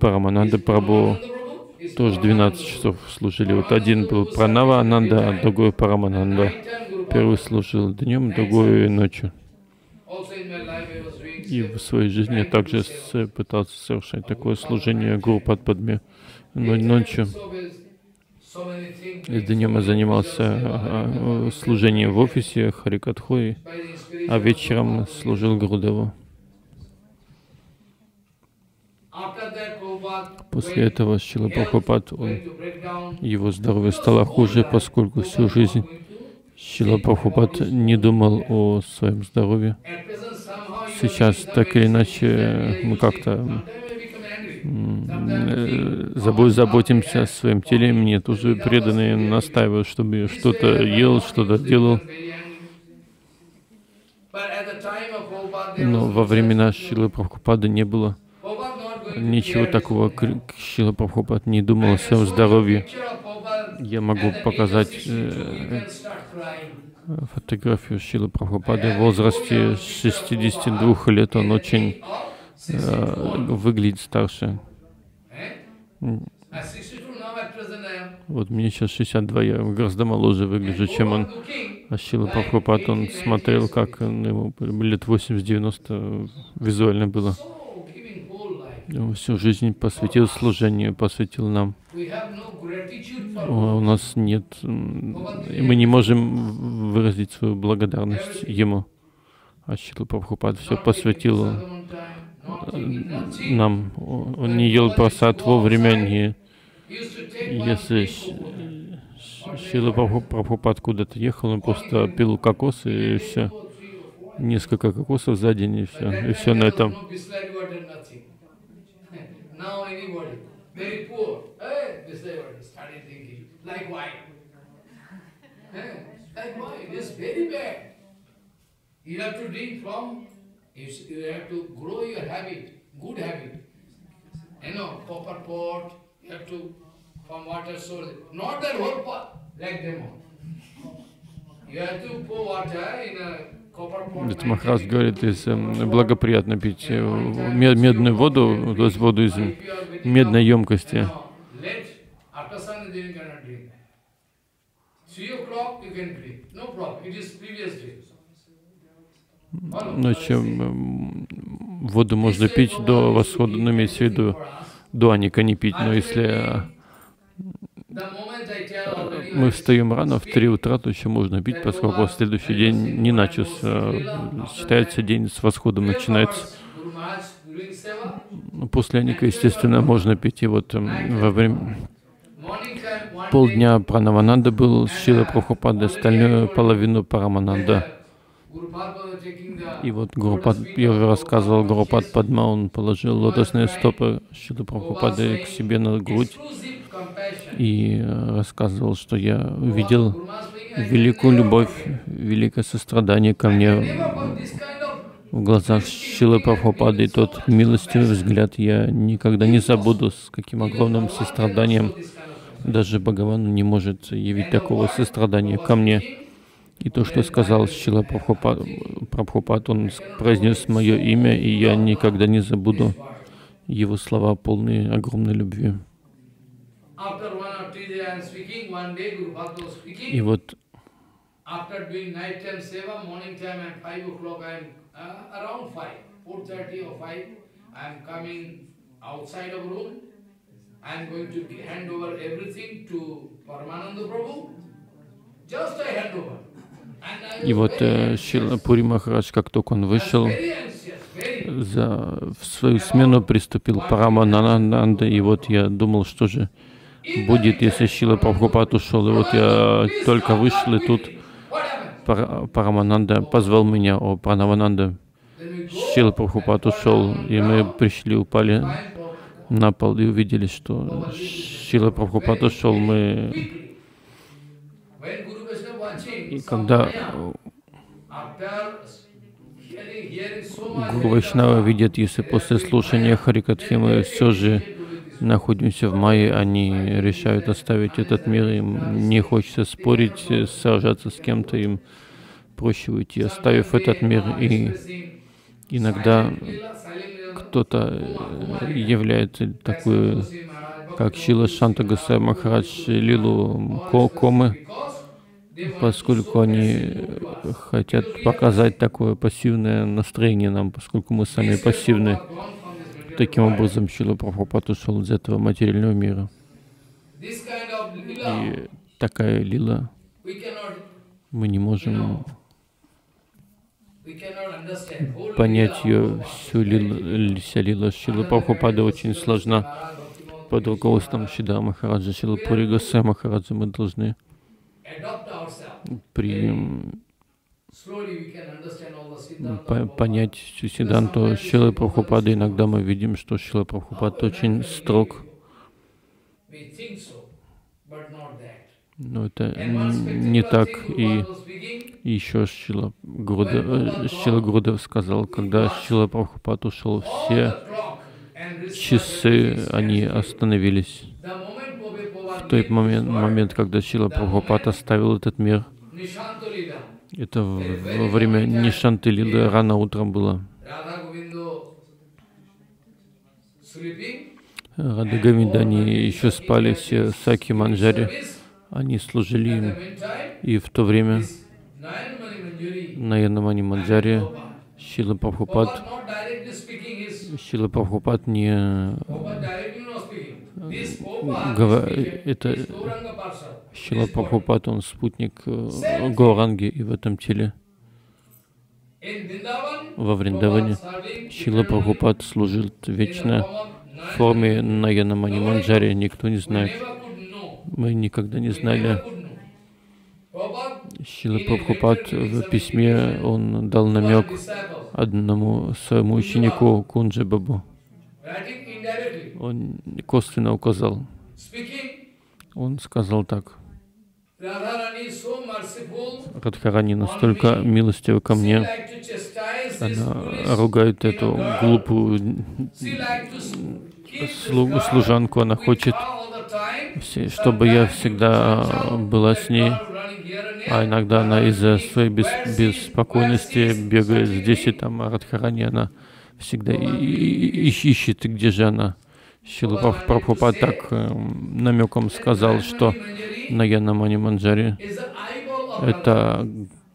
Парамананда Прабху тоже Paramananda 12 Prabhu. часов служили. Вот один был Пранава Ананда, а другой Парамананда. Первый служил днем, другой ночью. И в своей жизни я также пытался совершать такое служение Гуру Падме ночью. Днем я занимался служением в офисе Харикатхой, а вечером служил Prabhupada После этого Шила Прабхупад, его здоровье стало хуже, поскольку всю жизнь Шила Прабхупад не думал о своем здоровье. Сейчас, так или иначе, мы как-то заботимся о своем теле. Мне тоже преданные настаивают, чтобы я что-то ел, что-то делал. Но во времена Шилы Прабхупады не было ничего такого. Шила Прабхупад не думал о своем здоровье. Я могу показать э, фотографию Шилы Прабхупады в возрасте 62 лет. Он очень э, выглядит старше. М, Вот мне сейчас 62, я гораздо моложе выгляжу, чем он. А Шила Прабхупад, он смотрел, как ему лет 80-90 визуально было. Он всю жизнь посвятил служению, посвятил нам. У нас нет, мы не можем выразить свою благодарность ему. А Шила Прабхупад все посвятил нам. Он не ел просад вовремя, не... Если Шила Прабху- Прабхупад куда-то ехал, он просто пил кокосы и все. Несколько кокосов за день и все. И все на этом. Wine. Eh. You have to drink from, you, you have to grow your habit, good habit. You know, copper pot, you have to, from water source, not that whole pot, like them all. You have to pour water in a. Этот Махараш говорит, если благоприятно пить э, мед- медную воду, то есть воду из медной емкости. Three o'clock you can drink, no problem, it is previous day. Follow? Ночью м, воду можно пить до восхода, но имеется в виду до Аника не пить. Но если э, мы встаем рано, в 3 утра, то еще можно пить, поскольку следующий день не начался. Считается день с восходом начинается. Ну, После Аника, естественно, можно пить. И вот эм, во время полдня Пранавананда был Шила Прабхупада, остальную половину Парамананда. И вот Гурупад, я уже рассказывал, Гурупад Падма, он положил лотосные стопы Шилы Прабхупады к себе на грудь. И э, рассказывал, что я увидел великую любовь, великое сострадание ко мне. В глазах Шилы Прабхупады, и тот милостивый взгляд я никогда не забуду, с каким огромным состраданием даже Бхагаван не может явить такого сострадания ко мне. И то, что сказал Шила Прабхупад, Прабхупад, он произнес мое имя, и я никогда не забуду его слова, полные огромной любви. И вот After doing night time seva, morning time at 5 o'clock, I am uh, around 5, 4.30 or 5, I am coming outside of room. I am going to gi- hand over everything to Paramananda Prabhu. Just I hand over. И вот э, Шила Пури Махарадж, как только он вышел, за, в свою смену приступил Парамананда, и вот я думал, что же будет, если Шила Прабхупад ушел. И вот я только вышел, и тут Парамананда позвал меня, о Пранавананда. Шила Прабхупад ушел, и мы пришли, упали на пол и увидели, что Шила Прабхупад ушел. Мы, и когда Гуру Вайшнава видят, если после слушания Харикатхи мы все же находимся в мае, они решают оставить этот мир, им не хочется спорить, сражаться с кем-то, им проще уйти, оставив этот мир. И иногда кто-то э, являет такую, как Шила Шанта Гасай Махарадж, Лилу Ко- Комы, поскольку они хотят показать такое пассивное настроение нам, поскольку мы сами пассивны. Таким образом, Шила Прабхупад ушел из этого материального мира. И такая лила, мы не можем понять ее, всю лилу, вся лила Шила Прабхупада очень сложна. Под руководством Шида Махараджа, Шила Пури Госвами Махараджа мы должны. При, по- понять всю Сиданту Шилы Прабхупады, иногда мы видим, что Шила Прабхупад очень строг, но это не так. И еще Шила Гурдев, Шила Гурдев сказал, когда Шила Прабхупад ушел, все часы, они остановились. The moment Prabhupada В тот момент, момент, когда Шила Прабхупад оставил этот мир, это во время Нишанты Лилы рано утром было. Рада Говинда, они еще спали, все Саки Манджари, они служили им. И в то время this Nayan Mani Manjari, на Янамани Манджаре Prabhupada, Шила Прабхупад, Шила Прабхупад не это. Шила. Прабхупад, он спутник э, Гауранги, и в этом теле во Вриндаване Шила Прабхупад the вечно в форме Наянамани Манджари, никто не знает. Мы никогда не знали. Шила Прабхупад в письме он дал намек одному своему ученику Кунджи Бабу. Он косвенно указал. Он сказал так. Радхарани настолько милостива ко мне, она ругает эту глупую слугу, служанку, она хочет, чтобы я всегда была с ней, а иногда она из-за своей беспокойности бегает здесь и там, а Радхарани она всегда и- ищет, где же она. Шила Праб- Прабхупад так э, намеком сказал, что Наяна Мани Манджари это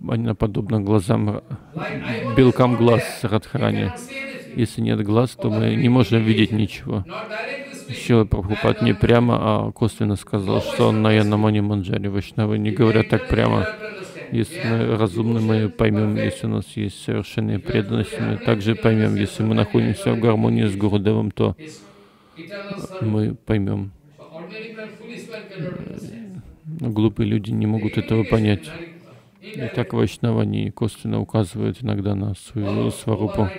она подобна глазам, белкам глаз Радхарани. Если нет глаз, то мы не можем видеть ничего. Шила Прабхупад не прямо, а косвенно сказал, что Наяна Мани Манджари. Вайшнавы не говорят так прямо. Если мы разумны, мы поймем, если у нас есть совершенная преданность, мы также поймем, если мы находимся в гармонии с Гурудевом, то мы поймем. Глупые люди не могут этого понять. И так Вайшнава, они косвенно указывают иногда на свою сварупу.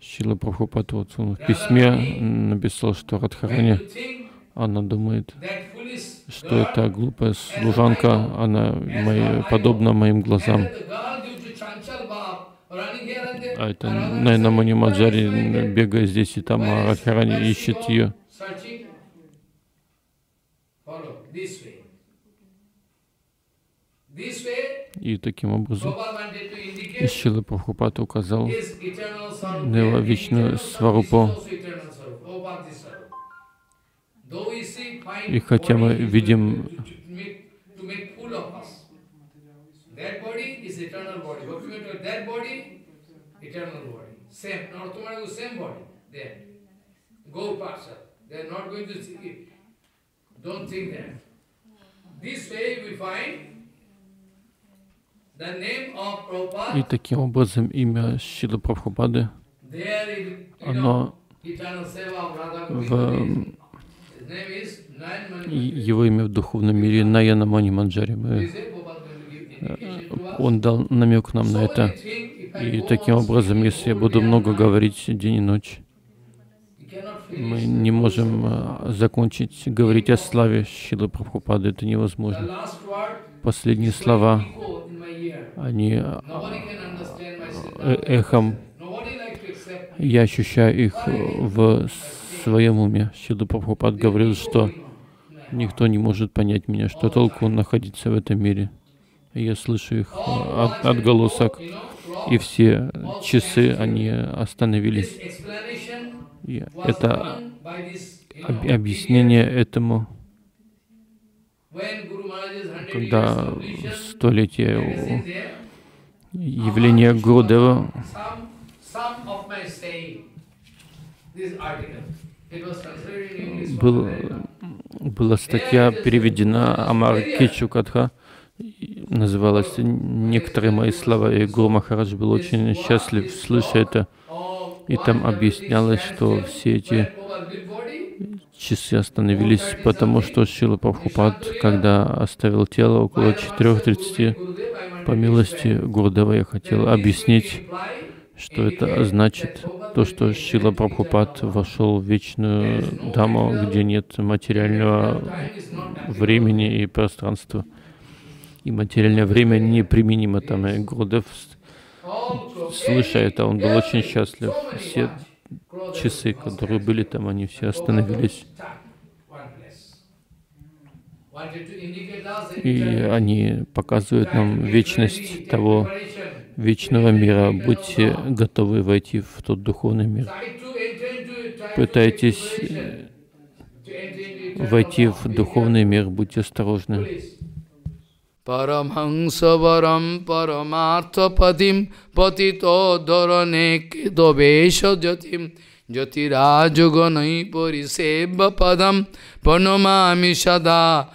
Шила Прабхупад, вот в письме написал, что Радхарани, она думает, что эта глупая служанка, она мои- подобна моим глазам. А это, наверное, Мани Маджари бегает здесь и там, а Радхарани ищет ее. И таким образом Шила Прабхупад указал на его вечную сварупу. Going to see it. Don't think that. This way we find the name of И таким образом имя Шилы Прабхупады, оно в его имя в духовном мире Наяна Мани Манджари. Он дал намек нам на это. И таким образом, если я буду много говорить день и ночь, мы не можем э, закончить говорить о славе Шилы Прабхупады. Это невозможно. Последние слова, они э, э, эхом, я ощущаю их в своем уме. Шила Прабхупад говорил, что никто не может понять меня, что толку находиться в этом мире. Я слышу их э, от, отголосок, и все часы, они остановились. это объяснение этому, when Guru Maharaj's 100 years когда столетие явления Гурудева, был, была статья переведена Амар Кичу Катха, и называлась «Некоторые мои слова», и Гуру Махарадж был очень счастлив, слыша это, и там объяснялось, что все эти часы остановились, потому что Шила Прабхупад, когда оставил тело около 4.30, Gurudev, I По милости Гурдева я хотел объяснить, что это значит, то, что Шила Прабхупад вошел в вечную даму, где нет материального времени и пространства. И материальное время неприменимо там. И Гурдев, слыша это, он был очень счастлив. Все часы, которые были там, они все остановились. И они показывают нам вечность того вечного мира. Будьте готовы войти в тот духовный мир. Пытайтесь войти в духовный мир, будьте осторожны. Paramhansavaram paramarthapadim patito dharane kedovesha jatim jatirajuganai pariseva padam panamami sada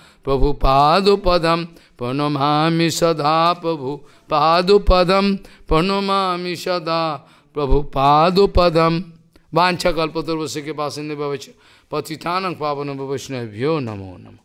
प्रणमामि सदा प्रभु पादुपदम। प्रणमा सदा प्रभु पादुपदम। वांछा कल्पतर्वश के पास पतितान पावन वैष्णव्यो नमो नमो।